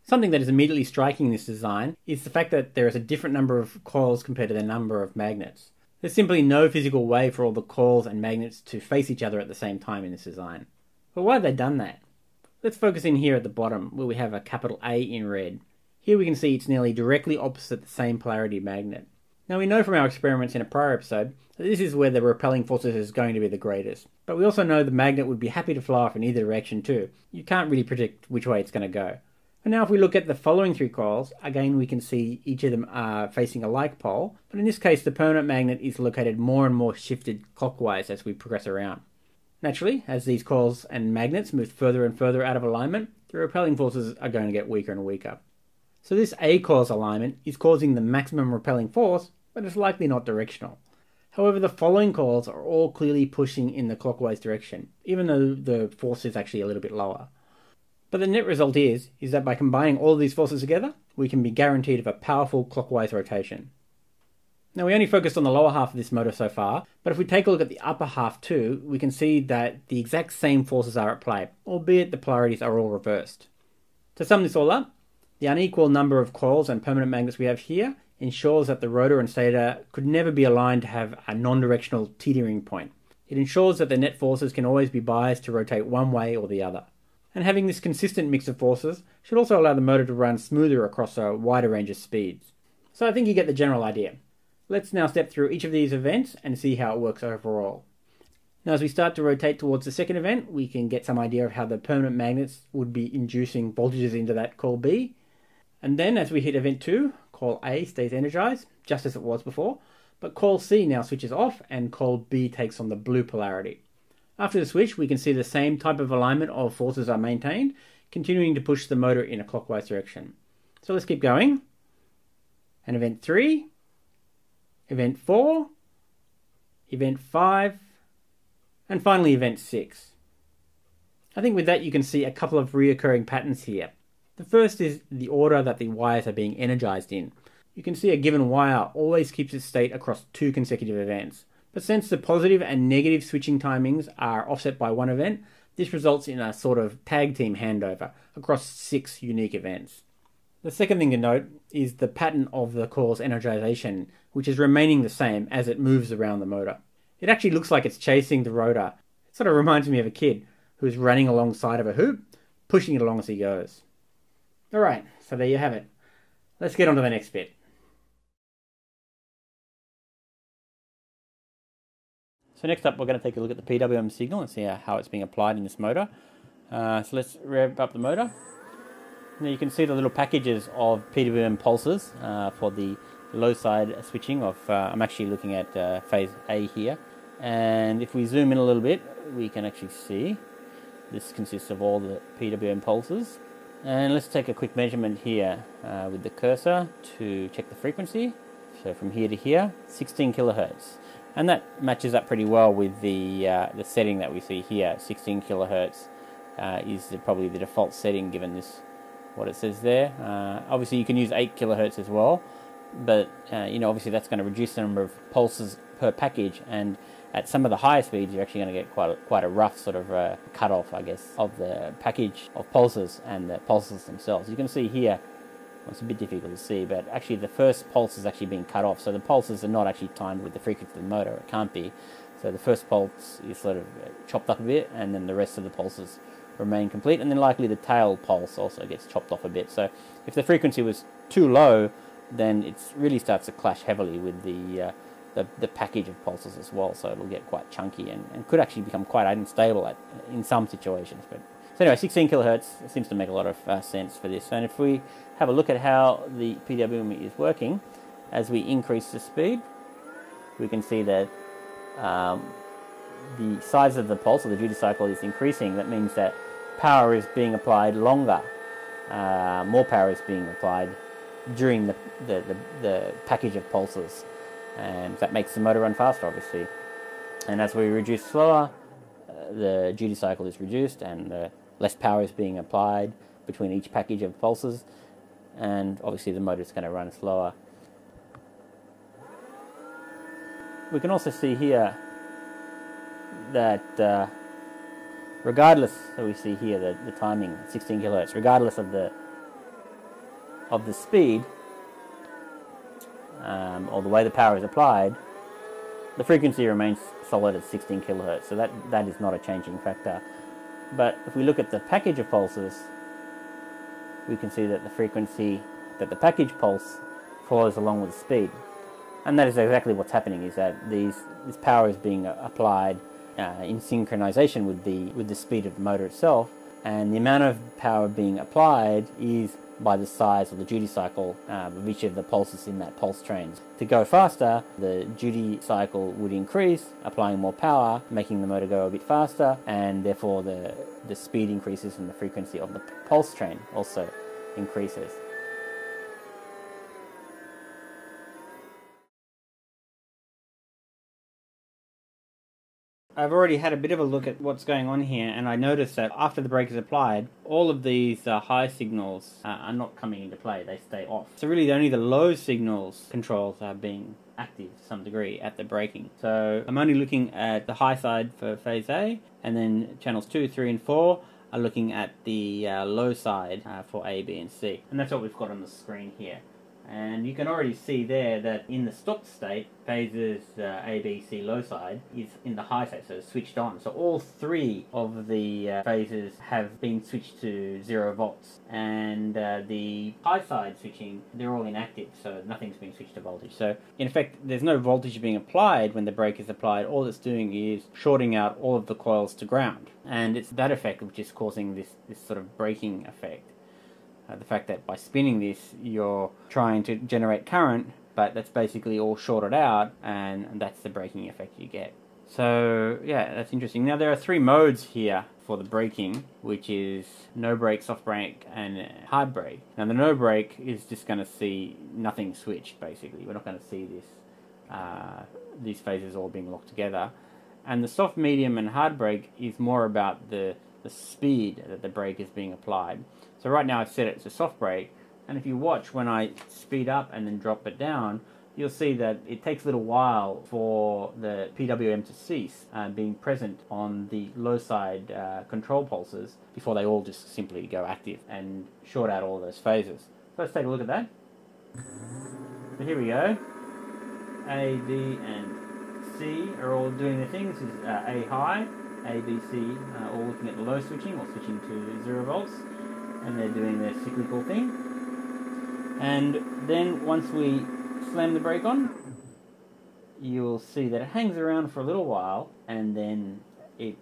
S1: Something that is immediately striking in this design is the fact that there is a different number of coils compared to the number of magnets. There's simply no physical way for all the coils and magnets to face each other at the same time in this design. But why have they done that? Let's focus in here at the bottom where we have a capital A in red. Here we can see it's nearly directly opposite the same polarity magnet. Now we know from our experiments in a prior episode that this is where the repelling forces is going to be the greatest. But we also know the magnet would be happy to fly off in either direction too. You can't really predict which way it's going to go. And now if we look at the following three coils, again we can see each of them are facing a like pole, but in this case the permanent magnet is located more and more shifted clockwise as we progress around. Naturally, as these coils and magnets move further and further out of alignment, the repelling forces are going to get weaker and weaker. So this A coil's alignment is causing the maximum repelling force, but it's likely not directional. However, the following coils are all clearly pushing in the clockwise direction, even though the force is actually a little bit lower. But the net result is, is that by combining all of these forces together, we can be guaranteed of a powerful clockwise rotation. Now we only focused on the lower half of this motor so far, but if we take a look at the upper half too, we can see that the exact same forces are at play, albeit the polarities are all reversed. To sum this all up, the unequal number of coils and permanent magnets we have here ensures that the rotor and stator could never be aligned to have a non-directional teetering point. It ensures that the net forces can always be biased to rotate one way or the other. And having this consistent mix of forces should also allow the motor to run smoother across a wider range of speeds. So I think you get the general idea. Let's now step through each of these events and see how it works overall. Now as we start to rotate towards the second event, we can get some idea of how the permanent magnets would be inducing voltages into that coil B. And then as we hit event 2, coil A stays energized, just as it was before, but coil C now switches off and coil B takes on the blue polarity. After the switch, we can see the same type of alignment of forces are maintained, continuing to push the motor in a clockwise direction. So let's keep going. And event 3, event 4, event 5, and finally event 6. I think with that you can see a couple of reoccurring patterns here. The first is the order that the wires are being energized in. You can see a given wire always keeps its state across two consecutive events. But since the positive and negative switching timings are offset by one event, this results in a sort of tag team handover across six unique events. The second thing to note is the pattern of the coil's energization, which is remaining the same as it moves around the motor. It actually looks like it's chasing the rotor. It sort of reminds me of a kid who's running alongside of a hoop, pushing it along as he goes. Alright, so there you have it. Let's get on to the next bit. So next up we're going to take a look at the PWM signal and see how it's being applied in this motor. Uh, so let's rev up the motor. Now you can see the little packages of PWM pulses uh, for the low side switching of, uh, I'm actually looking at uh, phase A here. And if we zoom in a little bit, we can actually see this consists of all the PWM pulses. And let's take a quick measurement here uh, with the cursor to check the frequency. So from here to here, 16 kilohertz and that matches up pretty well with the uh, the setting that we see here. 16 kilohertz uh, is the, probably the default setting given this what it says there. Uh, obviously you can use 8 kilohertz as well but uh, you know obviously that's going to reduce the number of pulses per package and at some of the higher speeds you're actually going to get quite a, quite a rough sort of uh, cut off I guess of the package of pulses and the pulses themselves. You can see here it's a bit difficult to see, but actually the first pulse is actually being cut off, so the pulses are not actually timed with the frequency of the motor. It can't be. So the first pulse is sort of chopped up a bit, and then the rest of the pulses remain complete, and then likely the tail pulse also gets chopped off a bit. So if the frequency was too low, then it really starts to clash heavily with the, uh, the, the package of pulses as well. So it'll get quite chunky and, and could actually become quite unstable at, in some situations. But so anyway, 16 kilohertz seems to make a lot of uh, sense for this. And if we have a look at how the PWM is working, as we increase the speed, we can see that um, the size of the pulse or the duty cycle is increasing. That means that power is being applied longer. Uh, more power is being applied during the, the, the, the, package of pulses. And that makes the motor run faster, obviously. And as we reduce slower, uh, the duty cycle is reduced and the less power is being applied between each package of pulses and obviously the motor is going to run slower. We can also see here that uh, regardless, so we see here the, the timing 16 kilohertz, regardless of the of the speed um, or the way the power is applied, the frequency remains solid at 16 kilohertz, so that, that is not a changing factor. But if we look at the package of pulses, we can see that the frequency that the package pulse follows along with the speed. And that is exactly what's happening, is that these, this power is being applied uh, in synchronization with the, with the speed of the motor itself, and the amount of power being applied is by the size of the duty cycle um, of each of the pulses in that pulse train. To go faster, the duty cycle would increase, applying more power, making the motor go a bit faster, and therefore the, the speed increases and the frequency of the pulse train also increases. I've already had a bit of a look at what's going on here, and I noticed that after the brake is applied, all of these uh, high signals uh, are not coming into play, they stay off. So, really, only the low signals controls are being active to some degree at the braking. So, I'm only looking at the high side for phase A, and then channels 2, 3, and 4 are looking at the uh, low side uh, for A, B, and C. And that's what we've got on the screen here. And you can already see there that in the stop state, phases uh, A, B, C low side is in the high state, so it's switched on. So all three of the uh, phases have been switched to zero volts. And uh, the high side switching, they're all inactive, so nothing's being switched to voltage. So in effect, there's no voltage being applied when the brake is applied. All it's doing is shorting out all of the coils to ground. And it's that effect which is causing this, this sort of braking effect. Uh, the fact that by spinning this, you're trying to generate current, but that's basically all shorted out, and that's the braking effect you get. So, yeah, that's interesting. Now, there are three modes here for the braking, which is no brake, soft brake, and hard brake. Now, the no brake is just going to see nothing switched, basically. We're not going to see this, uh, these phases all being locked together. And the soft, medium, and hard brake is more about the, the speed that the brake is being applied. So right now I've set it to soft brake, and if you watch when I speed up and then drop it down, you'll see that it takes a little while for the PWM to cease uh, being present on the low side uh, control pulses before they all just simply go active and short out all those phases. So let's take a look at that. So here we go. A, B, and C are all doing their thing. This is uh, A high, A, B, C, uh, all looking at the low switching or switching to zero volts and they're doing their cyclical thing. And then once we slam the brake on, you'll see that it hangs around for a little while and then it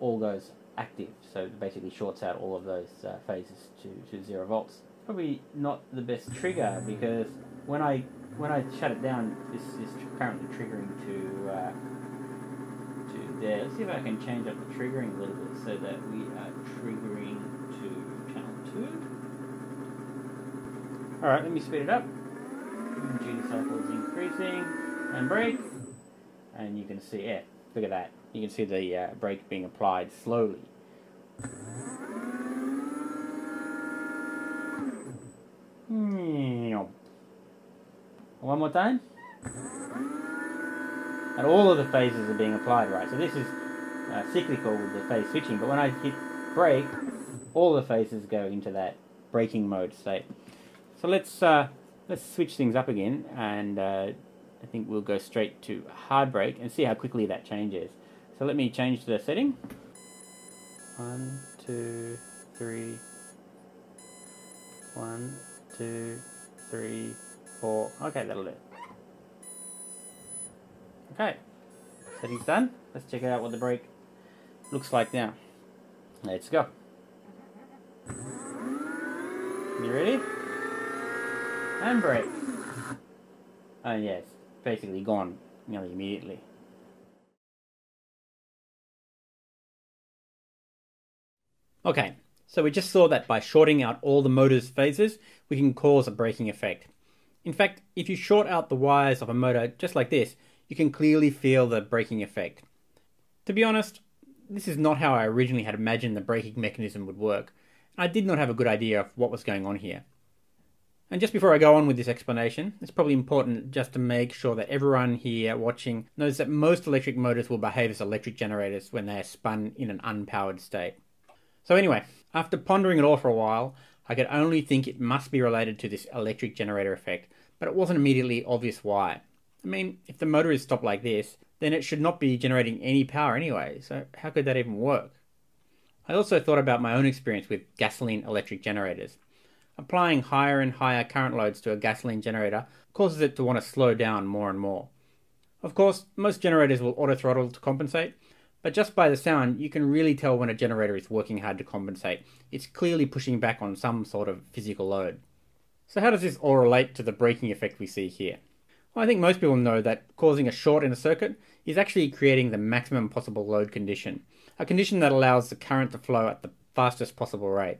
S1: all goes active. So it basically shorts out all of those uh, phases to, to zero volts. Probably not the best trigger because when I when I shut it down, this is currently triggering to uh, to there. Let's see if I can change up the triggering a little bit so that we are triggering Alright, let me speed it up. Duty cycle is increasing. And brake. And you can see, it. look at that. You can see the uh, brake being applied slowly. One more time. And all of the phases are being applied right. So this is uh, cyclical with the phase switching, but when I hit brake, all the phases go into that braking mode state. So let's uh, let's switch things up again, and uh, I think we'll go straight to hard brake and see how quickly that changes. So let me change the setting. One, two, three. One, two, three, four. Okay, that'll do. Okay, settings done. Let's check out what the brake looks like now. Let's go. You ready? And brake. Oh yes, basically gone nearly immediately. Okay, so we just saw that by shorting out all the motor's phases, we can cause a braking effect. In fact, if you short out the wires of a motor just like this, you can clearly feel the braking effect. To be honest, this is not how I originally had imagined the braking mechanism would work. I did not have a good idea of what was going on here. And just before I go on with this explanation, it's probably important just to make sure that everyone here watching knows that most electric motors will behave as electric generators when they are spun in an unpowered state. So anyway, after pondering it all for a while, I could only think it must be related to this electric generator effect, but it wasn't immediately obvious why. I mean, if the motor is stopped like this, then it should not be generating any power anyway. So how could that even work? I also thought about my own experience with gasoline electric generators. Applying higher and higher current loads to a gasoline generator causes it to want to slow down more and more. Of course, most generators will auto throttle to compensate, but just by the sound, you can really tell when a generator is working hard to compensate. It's clearly pushing back on some sort of physical load. So, how does this all relate to the braking effect we see here? Well, I think most people know that causing a short in a circuit is actually creating the maximum possible load condition, a condition that allows the current to flow at the fastest possible rate.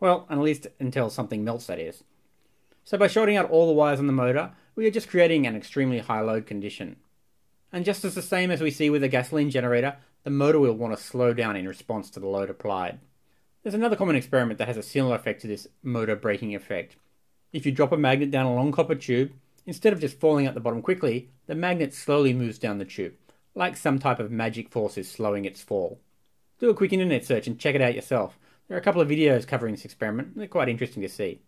S1: Well, at least until something melts, that is. So, by shorting out all the wires on the motor, we are just creating an extremely high load condition. And just as the same as we see with a gasoline generator, the motor will want to slow down in response to the load applied. There's another common experiment that has a similar effect to this motor braking effect. If you drop a magnet down a long copper tube, Instead of just falling at the bottom quickly, the magnet slowly moves down the tube, like some type of magic force is slowing its fall. Do a quick internet search and check it out yourself. There are a couple of videos covering this experiment, they're quite interesting to see.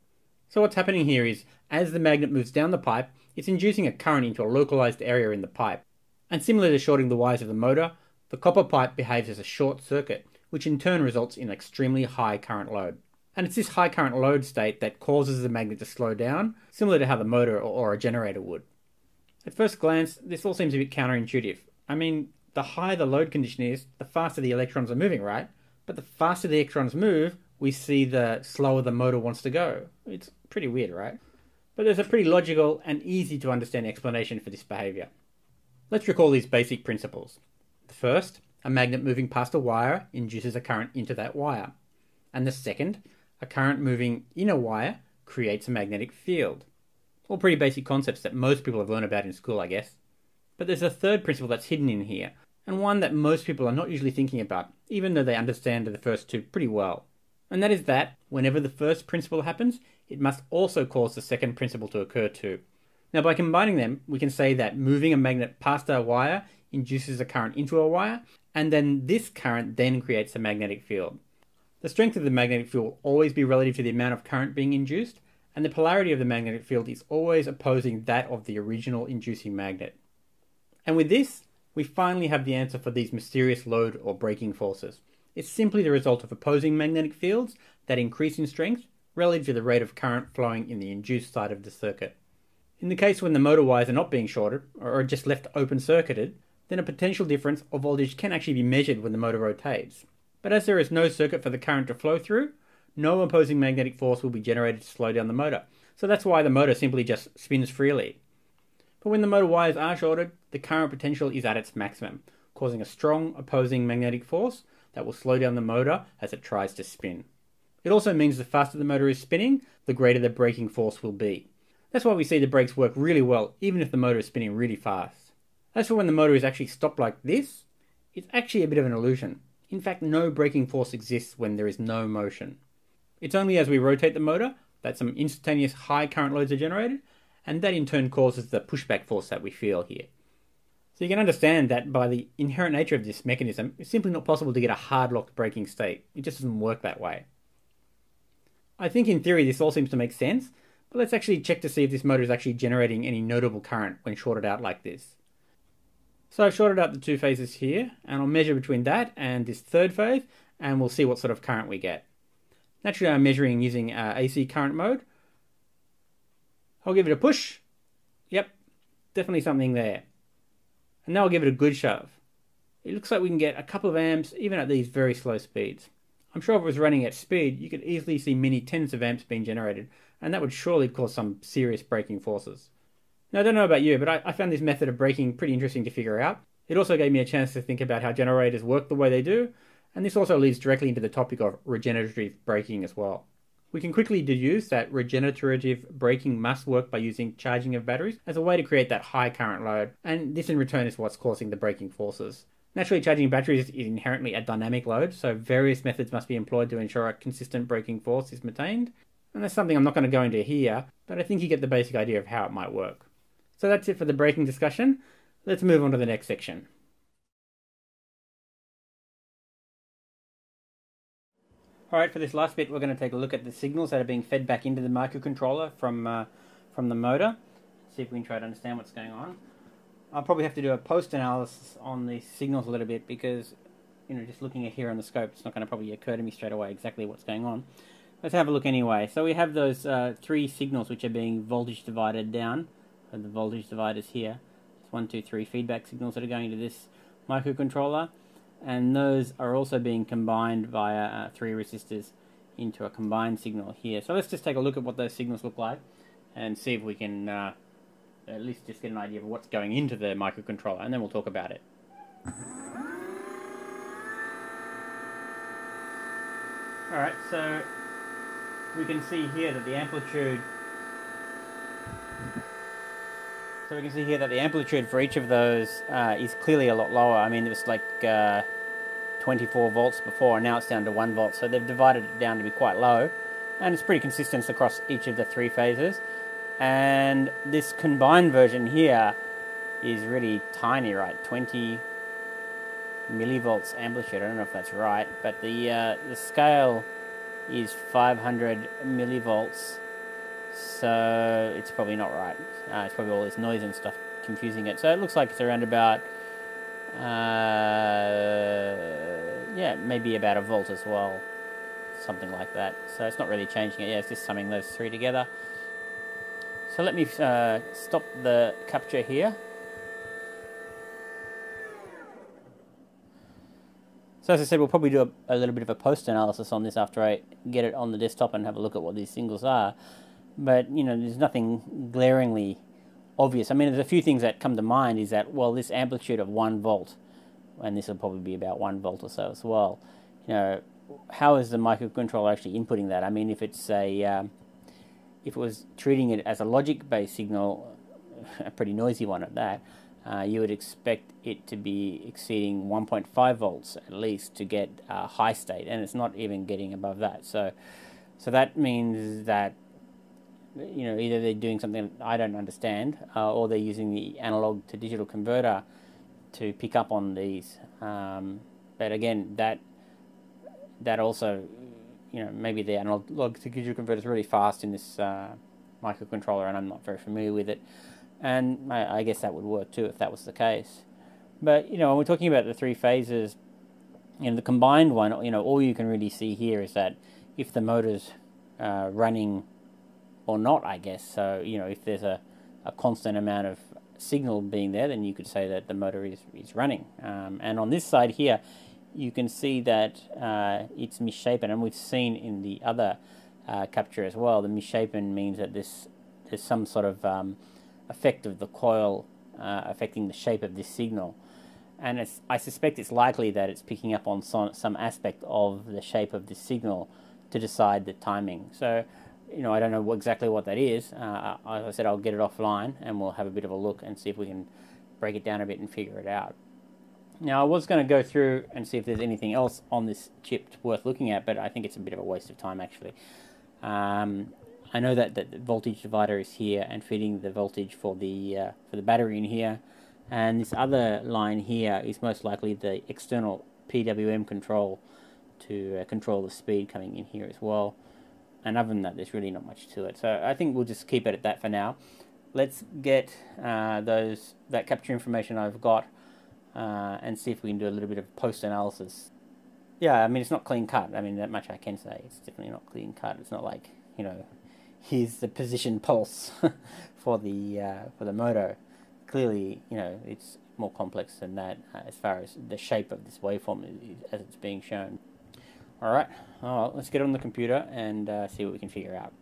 S1: So what's happening here is, as the magnet moves down the pipe, it's inducing a current into a localized area in the pipe. And similar to shorting the wires of the motor, the copper pipe behaves as a short circuit, which in turn results in an extremely high current load. And it's this high current load state that causes the magnet to slow down, similar to how the motor or, a generator would. At first glance, this all seems a bit counterintuitive. I mean, the higher the load condition is, the faster the electrons are moving, right? But the faster the electrons move, we see the slower the motor wants to go. It's pretty weird, right? But there's a pretty logical and easy to understand explanation for this behavior. Let's recall these basic principles. The first, a magnet moving past a wire induces a current into that wire. And the second, a current moving in a wire creates a magnetic field. All pretty basic concepts that most people have learned about in school, I guess. But there's a third principle that's hidden in here, and one that most people are not usually thinking about, even though they understand the first two pretty well. And that is that, whenever the first principle happens, it must also cause the second principle to occur too. Now, by combining them, we can say that moving a magnet past a wire induces a current into a wire, and then this current then creates a magnetic field. The strength of the magnetic field will always be relative to the amount of current being induced, and the polarity of the magnetic field is always opposing that of the original inducing magnet. And with this, we finally have the answer for these mysterious load or braking forces. It's simply the result of opposing magnetic fields that increase in strength relative to the rate of current flowing in the induced side of the circuit. In the case when the motor wires are not being shorted or are just left open circuited, then a potential difference or voltage can actually be measured when the motor rotates. But as there is no circuit for the current to flow through, no opposing magnetic force will be generated to slow down the motor. So that's why the motor simply just spins freely. But when the motor wires are shorted, the current potential is at its maximum, causing a strong opposing magnetic force that will slow down the motor as it tries to spin. It also means the faster the motor is spinning, the greater the braking force will be. That's why we see the brakes work really well even if the motor is spinning really fast. As for when the motor is actually stopped like this, it's actually a bit of an illusion. In fact, no braking force exists when there is no motion. It's only as we rotate the motor that some instantaneous high current loads are generated, and that in turn causes the pushback force that we feel here. So you can understand that by the inherent nature of this mechanism, it's simply not possible to get a hard locked braking state. It just doesn't work that way. I think in theory this all seems to make sense, but let's actually check to see if this motor is actually generating any notable current when shorted out like this. So I've shorted out the two phases here, and I'll measure between that and this third phase, and we'll see what sort of current we get. Naturally, I'm measuring using uh, AC current mode. I'll give it a push. Yep, definitely something there. And now I'll give it a good shove. It looks like we can get a couple of amps even at these very slow speeds. I'm sure if it was running at speed, you could easily see many tens of amps being generated, and that would surely cause some serious braking forces. Now, I don't know about you, but I, I found this method of braking pretty interesting to figure out. It also gave me a chance to think about how generators work the way they do, and this also leads directly into the topic of regenerative braking as well. We can quickly deduce that regenerative braking must work by using charging of batteries as a way to create that high current load, and this in return is what's causing the braking forces. Naturally, charging batteries is inherently a dynamic load, so various methods must be employed to ensure a consistent braking force is maintained, and that's something I'm not going to go into here, but I think you get the basic idea of how it might work. So that's it for the braking discussion. Let's move on to the next section. Alright, for this last bit we're going to take a look at the signals that are being fed back into the microcontroller from, uh, from the motor. See if we can try to understand what's going on. I'll probably have to do a post analysis on the signals a little bit because, you know, just looking at here on the scope, it's not going to probably occur to me straight away exactly what's going on. Let's have a look anyway. So we have those uh, three signals which are being voltage divided down. And the voltage dividers here. It's one, two, three feedback signals that are going to this microcontroller. And those are also being combined via uh, three resistors into a combined signal here. So let's just take a look at what those signals look like and see if we can uh, at least just get an idea of what's going into the microcontroller and then we'll talk about it. Alright, so we can see here that the amplitude so we can see here that the amplitude for each of those uh, is clearly a lot lower. I mean, it was like uh, 24 volts before, and now it's down to 1 volt. So they've divided it down to be quite low, and it's pretty consistent across each of the three phases. And this combined version here is really tiny, right? 20 millivolts amplitude. I don't know if that's right, but the uh, the scale is 500 millivolts, so it's probably not right. Uh, it's probably all this noise and stuff confusing it. So it looks like it's around about, uh, yeah, maybe about a volt as well, something like that. So it's not really changing it. Yeah, it's just summing those three together. So let me uh, stop the capture here. So as I said, we'll probably do a, a, little bit of a post analysis on this after I get it on the desktop and have a look at what these singles are. But, you know, there's nothing glaringly obvious. I mean, there's a few things that come to mind is that, well, this amplitude of 1 volt, and this will probably be about 1 volt or so as well, you know, how is the microcontroller actually inputting that? I mean, if it's a... Um, if it was treating it as a logic-based signal, a pretty noisy one at that, uh, you would expect it to be exceeding 1.5 volts at least to get a high state, and it's not even getting above that. So, so that means that you know either they're doing something I don't understand, uh, or they're using the analog to digital converter to pick up on these. Um, but again, that that also you know, maybe the analog to digital converter is really fast in this uh, microcontroller, and I'm not very familiar with it. And I, I, guess that would work too if that was the case. But you know, when we're talking about the three phases, you know, the combined one, you know, all you can really see here is that if the motor's uh, running or not, I guess. So you know, if there's a, a constant amount of signal being there, then you could say that the motor is is running. Um, and on this side here, you can see that uh, it's misshapen, and we've seen in the other uh, capture as well. The misshapen means that this there's some sort of um, effect of the coil uh, affecting the shape of this signal, and I suspect it's likely that it's picking up on some, some aspect of the shape of this signal to decide the timing. So, you know, I don't know exactly what that is. Uh, as I said, I'll get it offline, and we'll have a bit of a look and see if we can break it down a bit and figure it out. Now, I was going to go through and see if there's anything else on this chip worth looking at, but I think it's a bit of a waste of time, actually. Um, I know that, that the voltage divider is here and feeding the voltage for the, uh, for the battery in here, and this other line here is most likely the external PWM control to uh, control the speed coming in here as well. And other than that, there's really not much to it. So I think we'll just keep it at that for now. Let's get uh, those that capture information I've got uh, and see if we can do a little bit of post analysis. Yeah, I mean it's not clean cut. I mean that much I can say. It's definitely not clean cut. It's not like you know, here's the position pulse for the uh, for the motor. Clearly, you know, it's more complex than that uh, as far as the shape of this waveform as it's being shown. All right, right let's get on the computer and uh, see what we can figure out.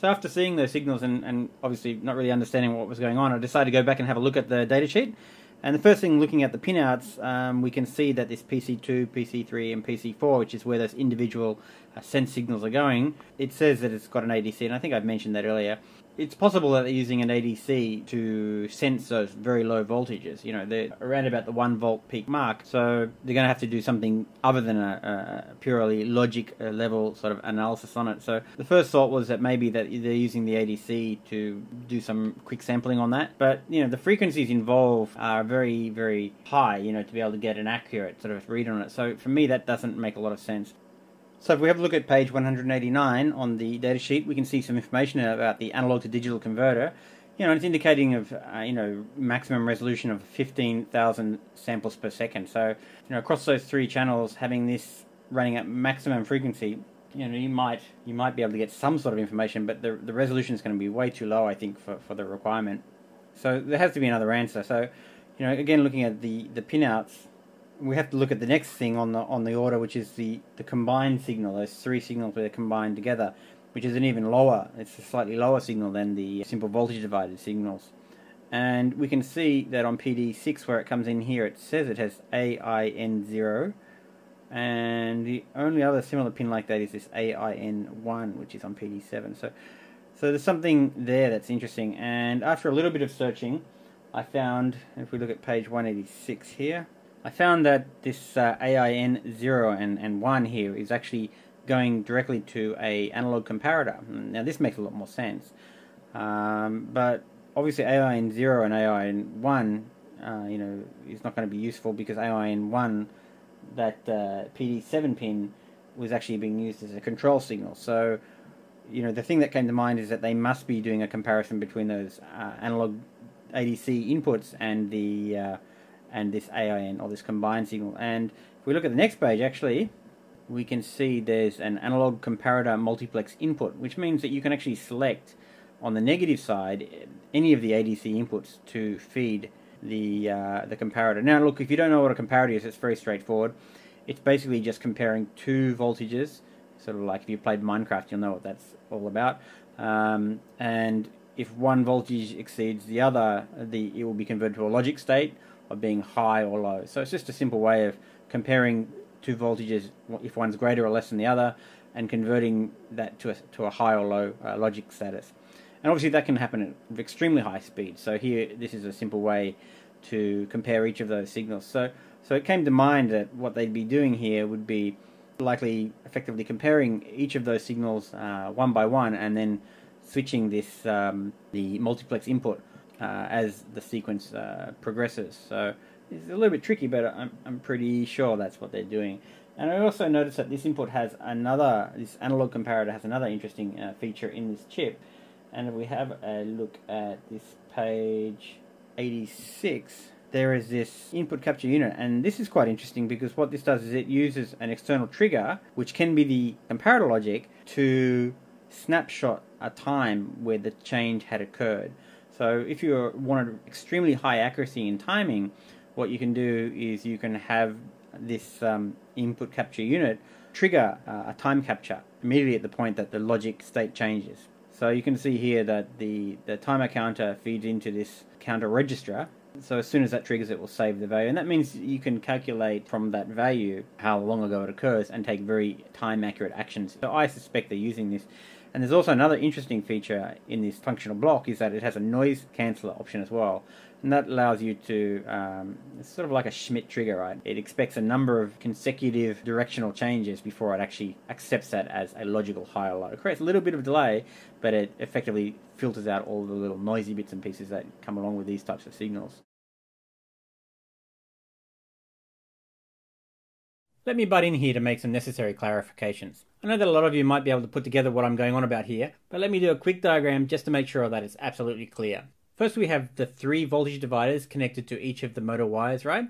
S1: So after seeing those signals and, and obviously not really understanding what was going on, I decided to go back and have a look at the datasheet. And the first thing, looking at the pinouts, um, we can see that this PC2, PC3, and PC4, which is where those individual uh, sense signals are going, it says that it's got an ADC, and I think I've mentioned that earlier it's possible that they're using an ADC to sense those very low voltages. You know, they're around about the one volt peak mark, so they're going to have to do something other than a, a purely logic uh, level sort of analysis on it. So the first thought was that maybe that they're using the ADC to do some quick sampling on that, but you know, the frequencies involved are very, very high. You know, to be able to get an accurate sort of read on it. So for me, that doesn't make a lot of sense. So if we have a look at page 189 on the datasheet, we can see some information about the analog to digital converter. You know, it's indicating of uh, you know maximum resolution of 15,000 samples per second. So you know across those three channels, having this running at maximum frequency, you know you might you might be able to get some sort of information, but the the resolution is going to be way too low, I think, for, for the requirement. So there has to be another answer. So you know again looking at the the pinouts we have to look at the next thing on the on the order, which is the the combined signal. Those three signals where they're combined together, which is an even lower. It's a slightly lower signal than the simple voltage divided signals. And we can see that on PD6 where it comes in here, it says it has AIN0. And the only other similar pin like that is this AIN1, which is on PD7. So, so there's something there that's interesting. And after a little bit of searching, I found, if we look at page 186 here, I found that this uh, AIN 0 and, and 1 here is actually going directly to a analog comparator. Now this makes a lot more sense. Um, but obviously AIN 0 and AIN 1 uh, you know, is not going to be useful because AIN 1, that uh, PD7 pin, was actually being used as a control signal. So, you know, the thing that came to mind is that they must be doing a comparison between those uh, analog ADC inputs and the uh, and this AIN or this combined signal. And if we look at the next page, actually, we can see there's an analog comparator multiplex input, which means that you can actually select on the negative side any of the ADC inputs to feed the uh, the comparator. Now, look, if you don't know what a comparator is, it's very straightforward. It's basically just comparing two voltages, sort of like if you played Minecraft, you'll know what that's all about. Um, and if one voltage exceeds the other, the it will be converted to a logic state of being high or low. So it's just a simple way of comparing two voltages if one's greater or less than the other and converting that to a, to a high or low uh, logic status. And obviously that can happen at extremely high speed. So here this is a simple way to compare each of those signals. So so it came to mind that what they'd be doing here would be likely effectively comparing each of those signals uh, one by one and then switching this um, the multiplex input as the sequence uh, progresses. So it's a little bit tricky, but I'm, I'm pretty sure that's what they're doing. And I also noticed that this input has another, this analog comparator has another interesting uh, feature in this chip. And if we have a look at this page 86, there is this input capture unit. And this is quite interesting because what this does is it uses an external trigger, which can be the comparator logic, to snapshot a time where the change had occurred. So if you wanted extremely high accuracy in timing, what you can do is you can have this um, input capture unit trigger uh, a time capture immediately at the point that the logic state changes. So you can see here that the, the timer counter feeds into this counter register. So as soon as that triggers, it will save the value. And that means you can calculate from that value how long ago it occurs and take very time accurate actions. So I suspect they're using this and there's also another interesting feature in this functional block is that it has a noise canceller option as well. And that allows you to, um, it's sort of like a Schmitt trigger, right? It expects a number of consecutive directional changes before it actually accepts that as a logical high or low. It creates a little bit of delay, but it effectively filters out all the little noisy bits and pieces that come along with these types of signals. Let me butt in here to make some necessary clarifications. I know that a lot of you might be able to put together what I'm going on about here, but let me do a quick diagram just to make sure that it's absolutely clear. First we have the three voltage dividers connected to each of the motor wires, right?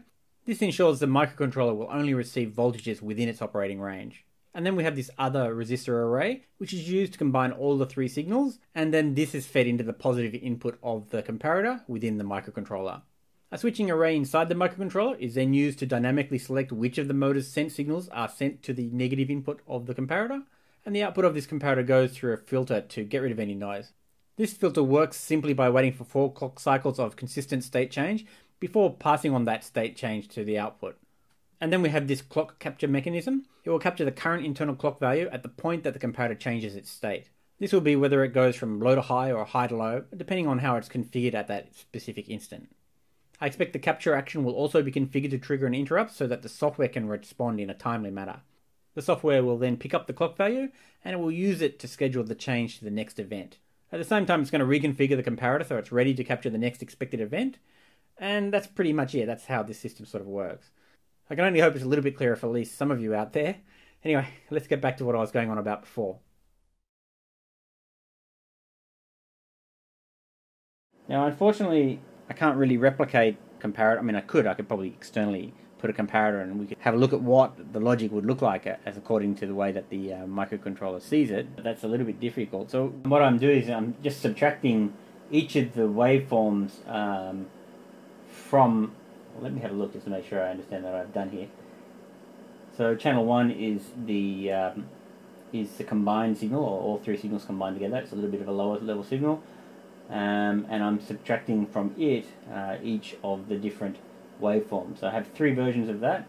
S1: This ensures the microcontroller will only receive voltages within its operating range. And then we have this other resistor array, which is used to combine all the three signals, and then this is fed into the positive input of the comparator within the microcontroller. A switching array inside the microcontroller is then used to dynamically select which of the motor's sent signals are sent to the negative input of the comparator, and the output of this comparator goes through a filter to get rid of any noise. This filter works simply by waiting for four clock cycles of consistent state change before passing on that state change to the output. And then we have this clock capture mechanism. It will capture the current internal clock value at the point that the comparator changes its state. This will be whether it goes from low to high or high to low, depending on how it's configured at that specific instant. I expect the capture action will also be configured to trigger an interrupt so that the software can respond in a timely manner. The software will then pick up the clock value and it will use it to schedule the change to the next event. At the same time, it's going to reconfigure the comparator so it's ready to capture the next expected event. And that's pretty much it. That's how this system sort of works. I can only hope it's a little bit clearer for at least some of you out there. Anyway, let's get back to what I was going on about before. Now, unfortunately, I can't really replicate comparator. I mean, I could. I could probably externally put a comparator and we could have a look at what the logic would look like as according to the way that the uh, microcontroller sees it. But that's a little bit difficult. So what I'm doing is I'm just subtracting each of the waveforms um, from. Well, let me have a look just to make sure I understand what I've done here. So channel one is the um, is the combined signal, or all three signals combined together. It's a little bit of a lower level signal um, and I'm subtracting from it uh, each of the different waveforms. So I have three versions of that.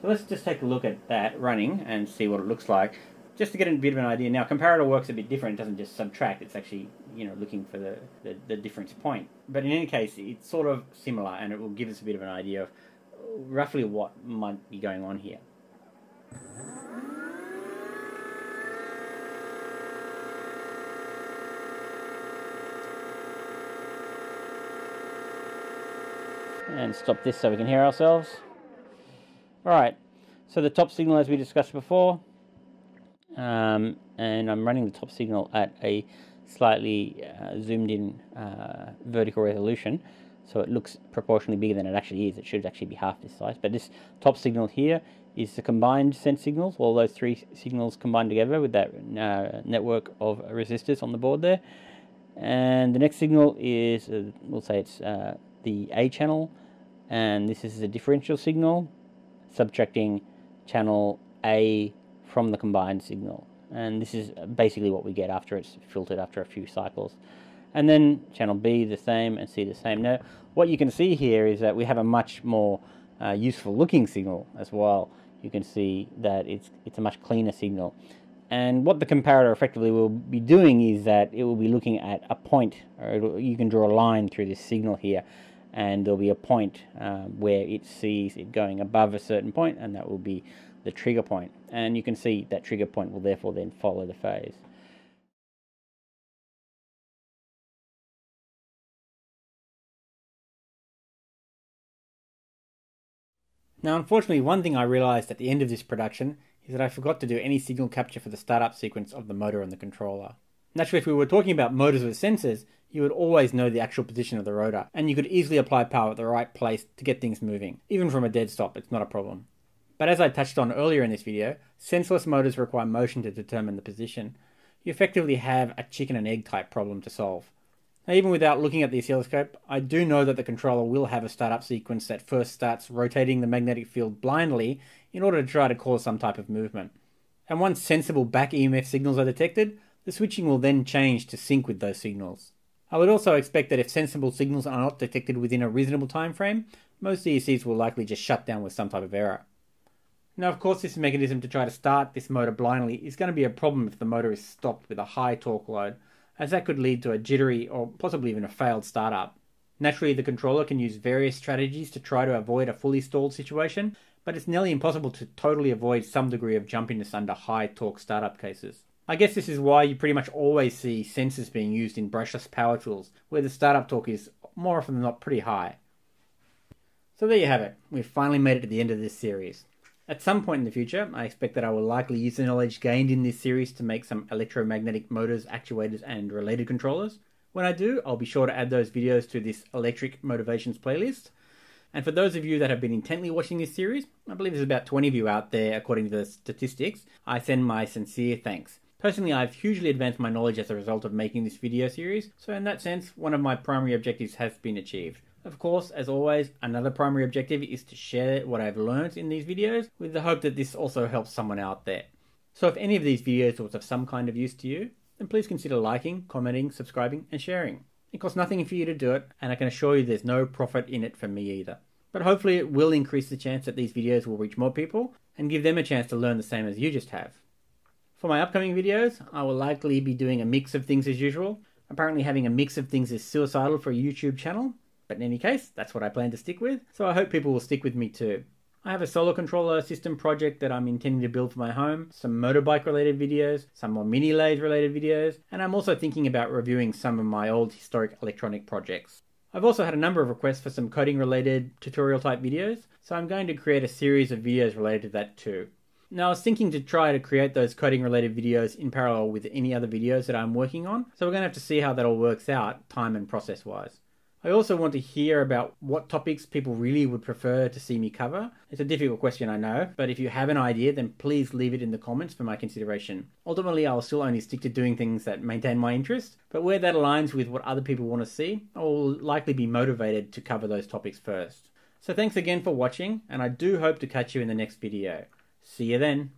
S1: So let's just take a look at that running and see what it looks like, just to get a bit of an idea. Now, comparator works a bit different. It doesn't just subtract. It's actually, you know, looking for the, the, the difference point. But in any case, it's sort of similar, and it will give us a bit of an idea of roughly what might be going on here. And stop this so we can hear ourselves. Alright, so the top signal as we discussed before, um, and I'm running the top signal at a slightly uh, zoomed in uh, vertical resolution, so it looks proportionally bigger than it actually is. It should actually be half this size, but this top signal here is the combined sense signals, all those three signals combined together with that uh, network of resistors on the board there. And the next signal is, uh, we'll say it's uh, the A channel, and this is a differential signal subtracting channel A from the combined signal. And this is basically what we get after it's filtered after a few cycles. And then channel B the same and C the same. Now what you can see here is that we have a much more uh, useful looking signal as well. You can see that it's it's a much cleaner signal. And what the comparator effectively will be doing is that it will be looking at a point or you can draw a line through this signal here and there'll be a point uh, where it sees it going above a certain point and that will be the trigger point and you can see that trigger point will therefore then follow the phase. Now unfortunately one thing I realized at the end of this production is that I forgot to do any signal capture for the startup sequence of the motor and the controller. Naturally if we were talking about motors with sensors, you would always know the actual position of the rotor, and you could easily apply power at the right place to get things moving. Even from a dead stop, it's not a problem. But as I touched on earlier in this video, sensorless motors require motion to determine the position. You effectively have a chicken and egg type problem to solve. Now, even without looking at the oscilloscope, I do know that the controller will have a startup sequence that first starts rotating the magnetic field blindly in order to try to cause some type of movement. And once sensible back EMF signals are detected, the switching will then change to sync with those signals. I would also expect that if sensible signals are not detected within a reasonable time frame, most ESCs will likely just shut down with some type of error. Now, of course, this mechanism to try to start this motor blindly is going to be a problem if the motor is stopped with a high torque load, as that could lead to a jittery or possibly even a failed startup. Naturally, the controller can use various strategies to try to avoid a fully stalled situation, but it's nearly impossible to totally avoid some degree of jumpiness under high torque startup cases. I guess this is why you pretty much always see sensors being used in brushless power tools, where the startup torque is more often than not pretty high. So there you have it. We've finally made it to the end of this series. At some point in the future, I expect that I will likely use the knowledge gained in this series to make some electromagnetic motors, actuators, and related controllers. When I do, I'll be sure to add those videos to this electric motivations playlist. And for those of you that have been intently watching this series, I believe there's about 20 of you out there according to the statistics, I send my sincere thanks. Personally, I've hugely advanced my knowledge as a result of making this video series, so in that sense, one of my primary objectives has been achieved. Of course, as always, another primary objective is to share what I've learned in these videos with the hope that this also helps someone out there. So if any of these videos was of some kind of use to you, then please consider liking, commenting, subscribing, and sharing. It costs nothing for you to do it, and I can assure you there's no profit in it for me either. But hopefully it will increase the chance that these videos will reach more people and give them a chance to learn the same as you just have. For my upcoming videos, I will likely be doing a mix of things as usual. Apparently having a mix of things is suicidal for a YouTube channel, but in any case, that's what I plan to stick with, so I hope people will stick with me too. I have a solar controller system project that I'm intending to build for my home, some motorbike related videos, some more mini lathe related videos, and I'm also thinking about reviewing some of my old historic electronic projects. I've also had a number of requests for some coding related tutorial type videos, so I'm going to create a series of videos related to that too. Now, I was thinking to try to create those coding related videos in parallel with any other videos that I'm working on, so we're going to have to see how that all works out, time and process wise. I also want to hear about what topics people really would prefer to see me cover. It's a difficult question, I know, but if you have an idea, then please leave it in the comments for my consideration. Ultimately, I'll still only stick to doing things that maintain my interest, but where that aligns with what other people want to see, I will likely be motivated to cover those topics first. So thanks again for watching, and I do hope to catch you in the next video. See you then.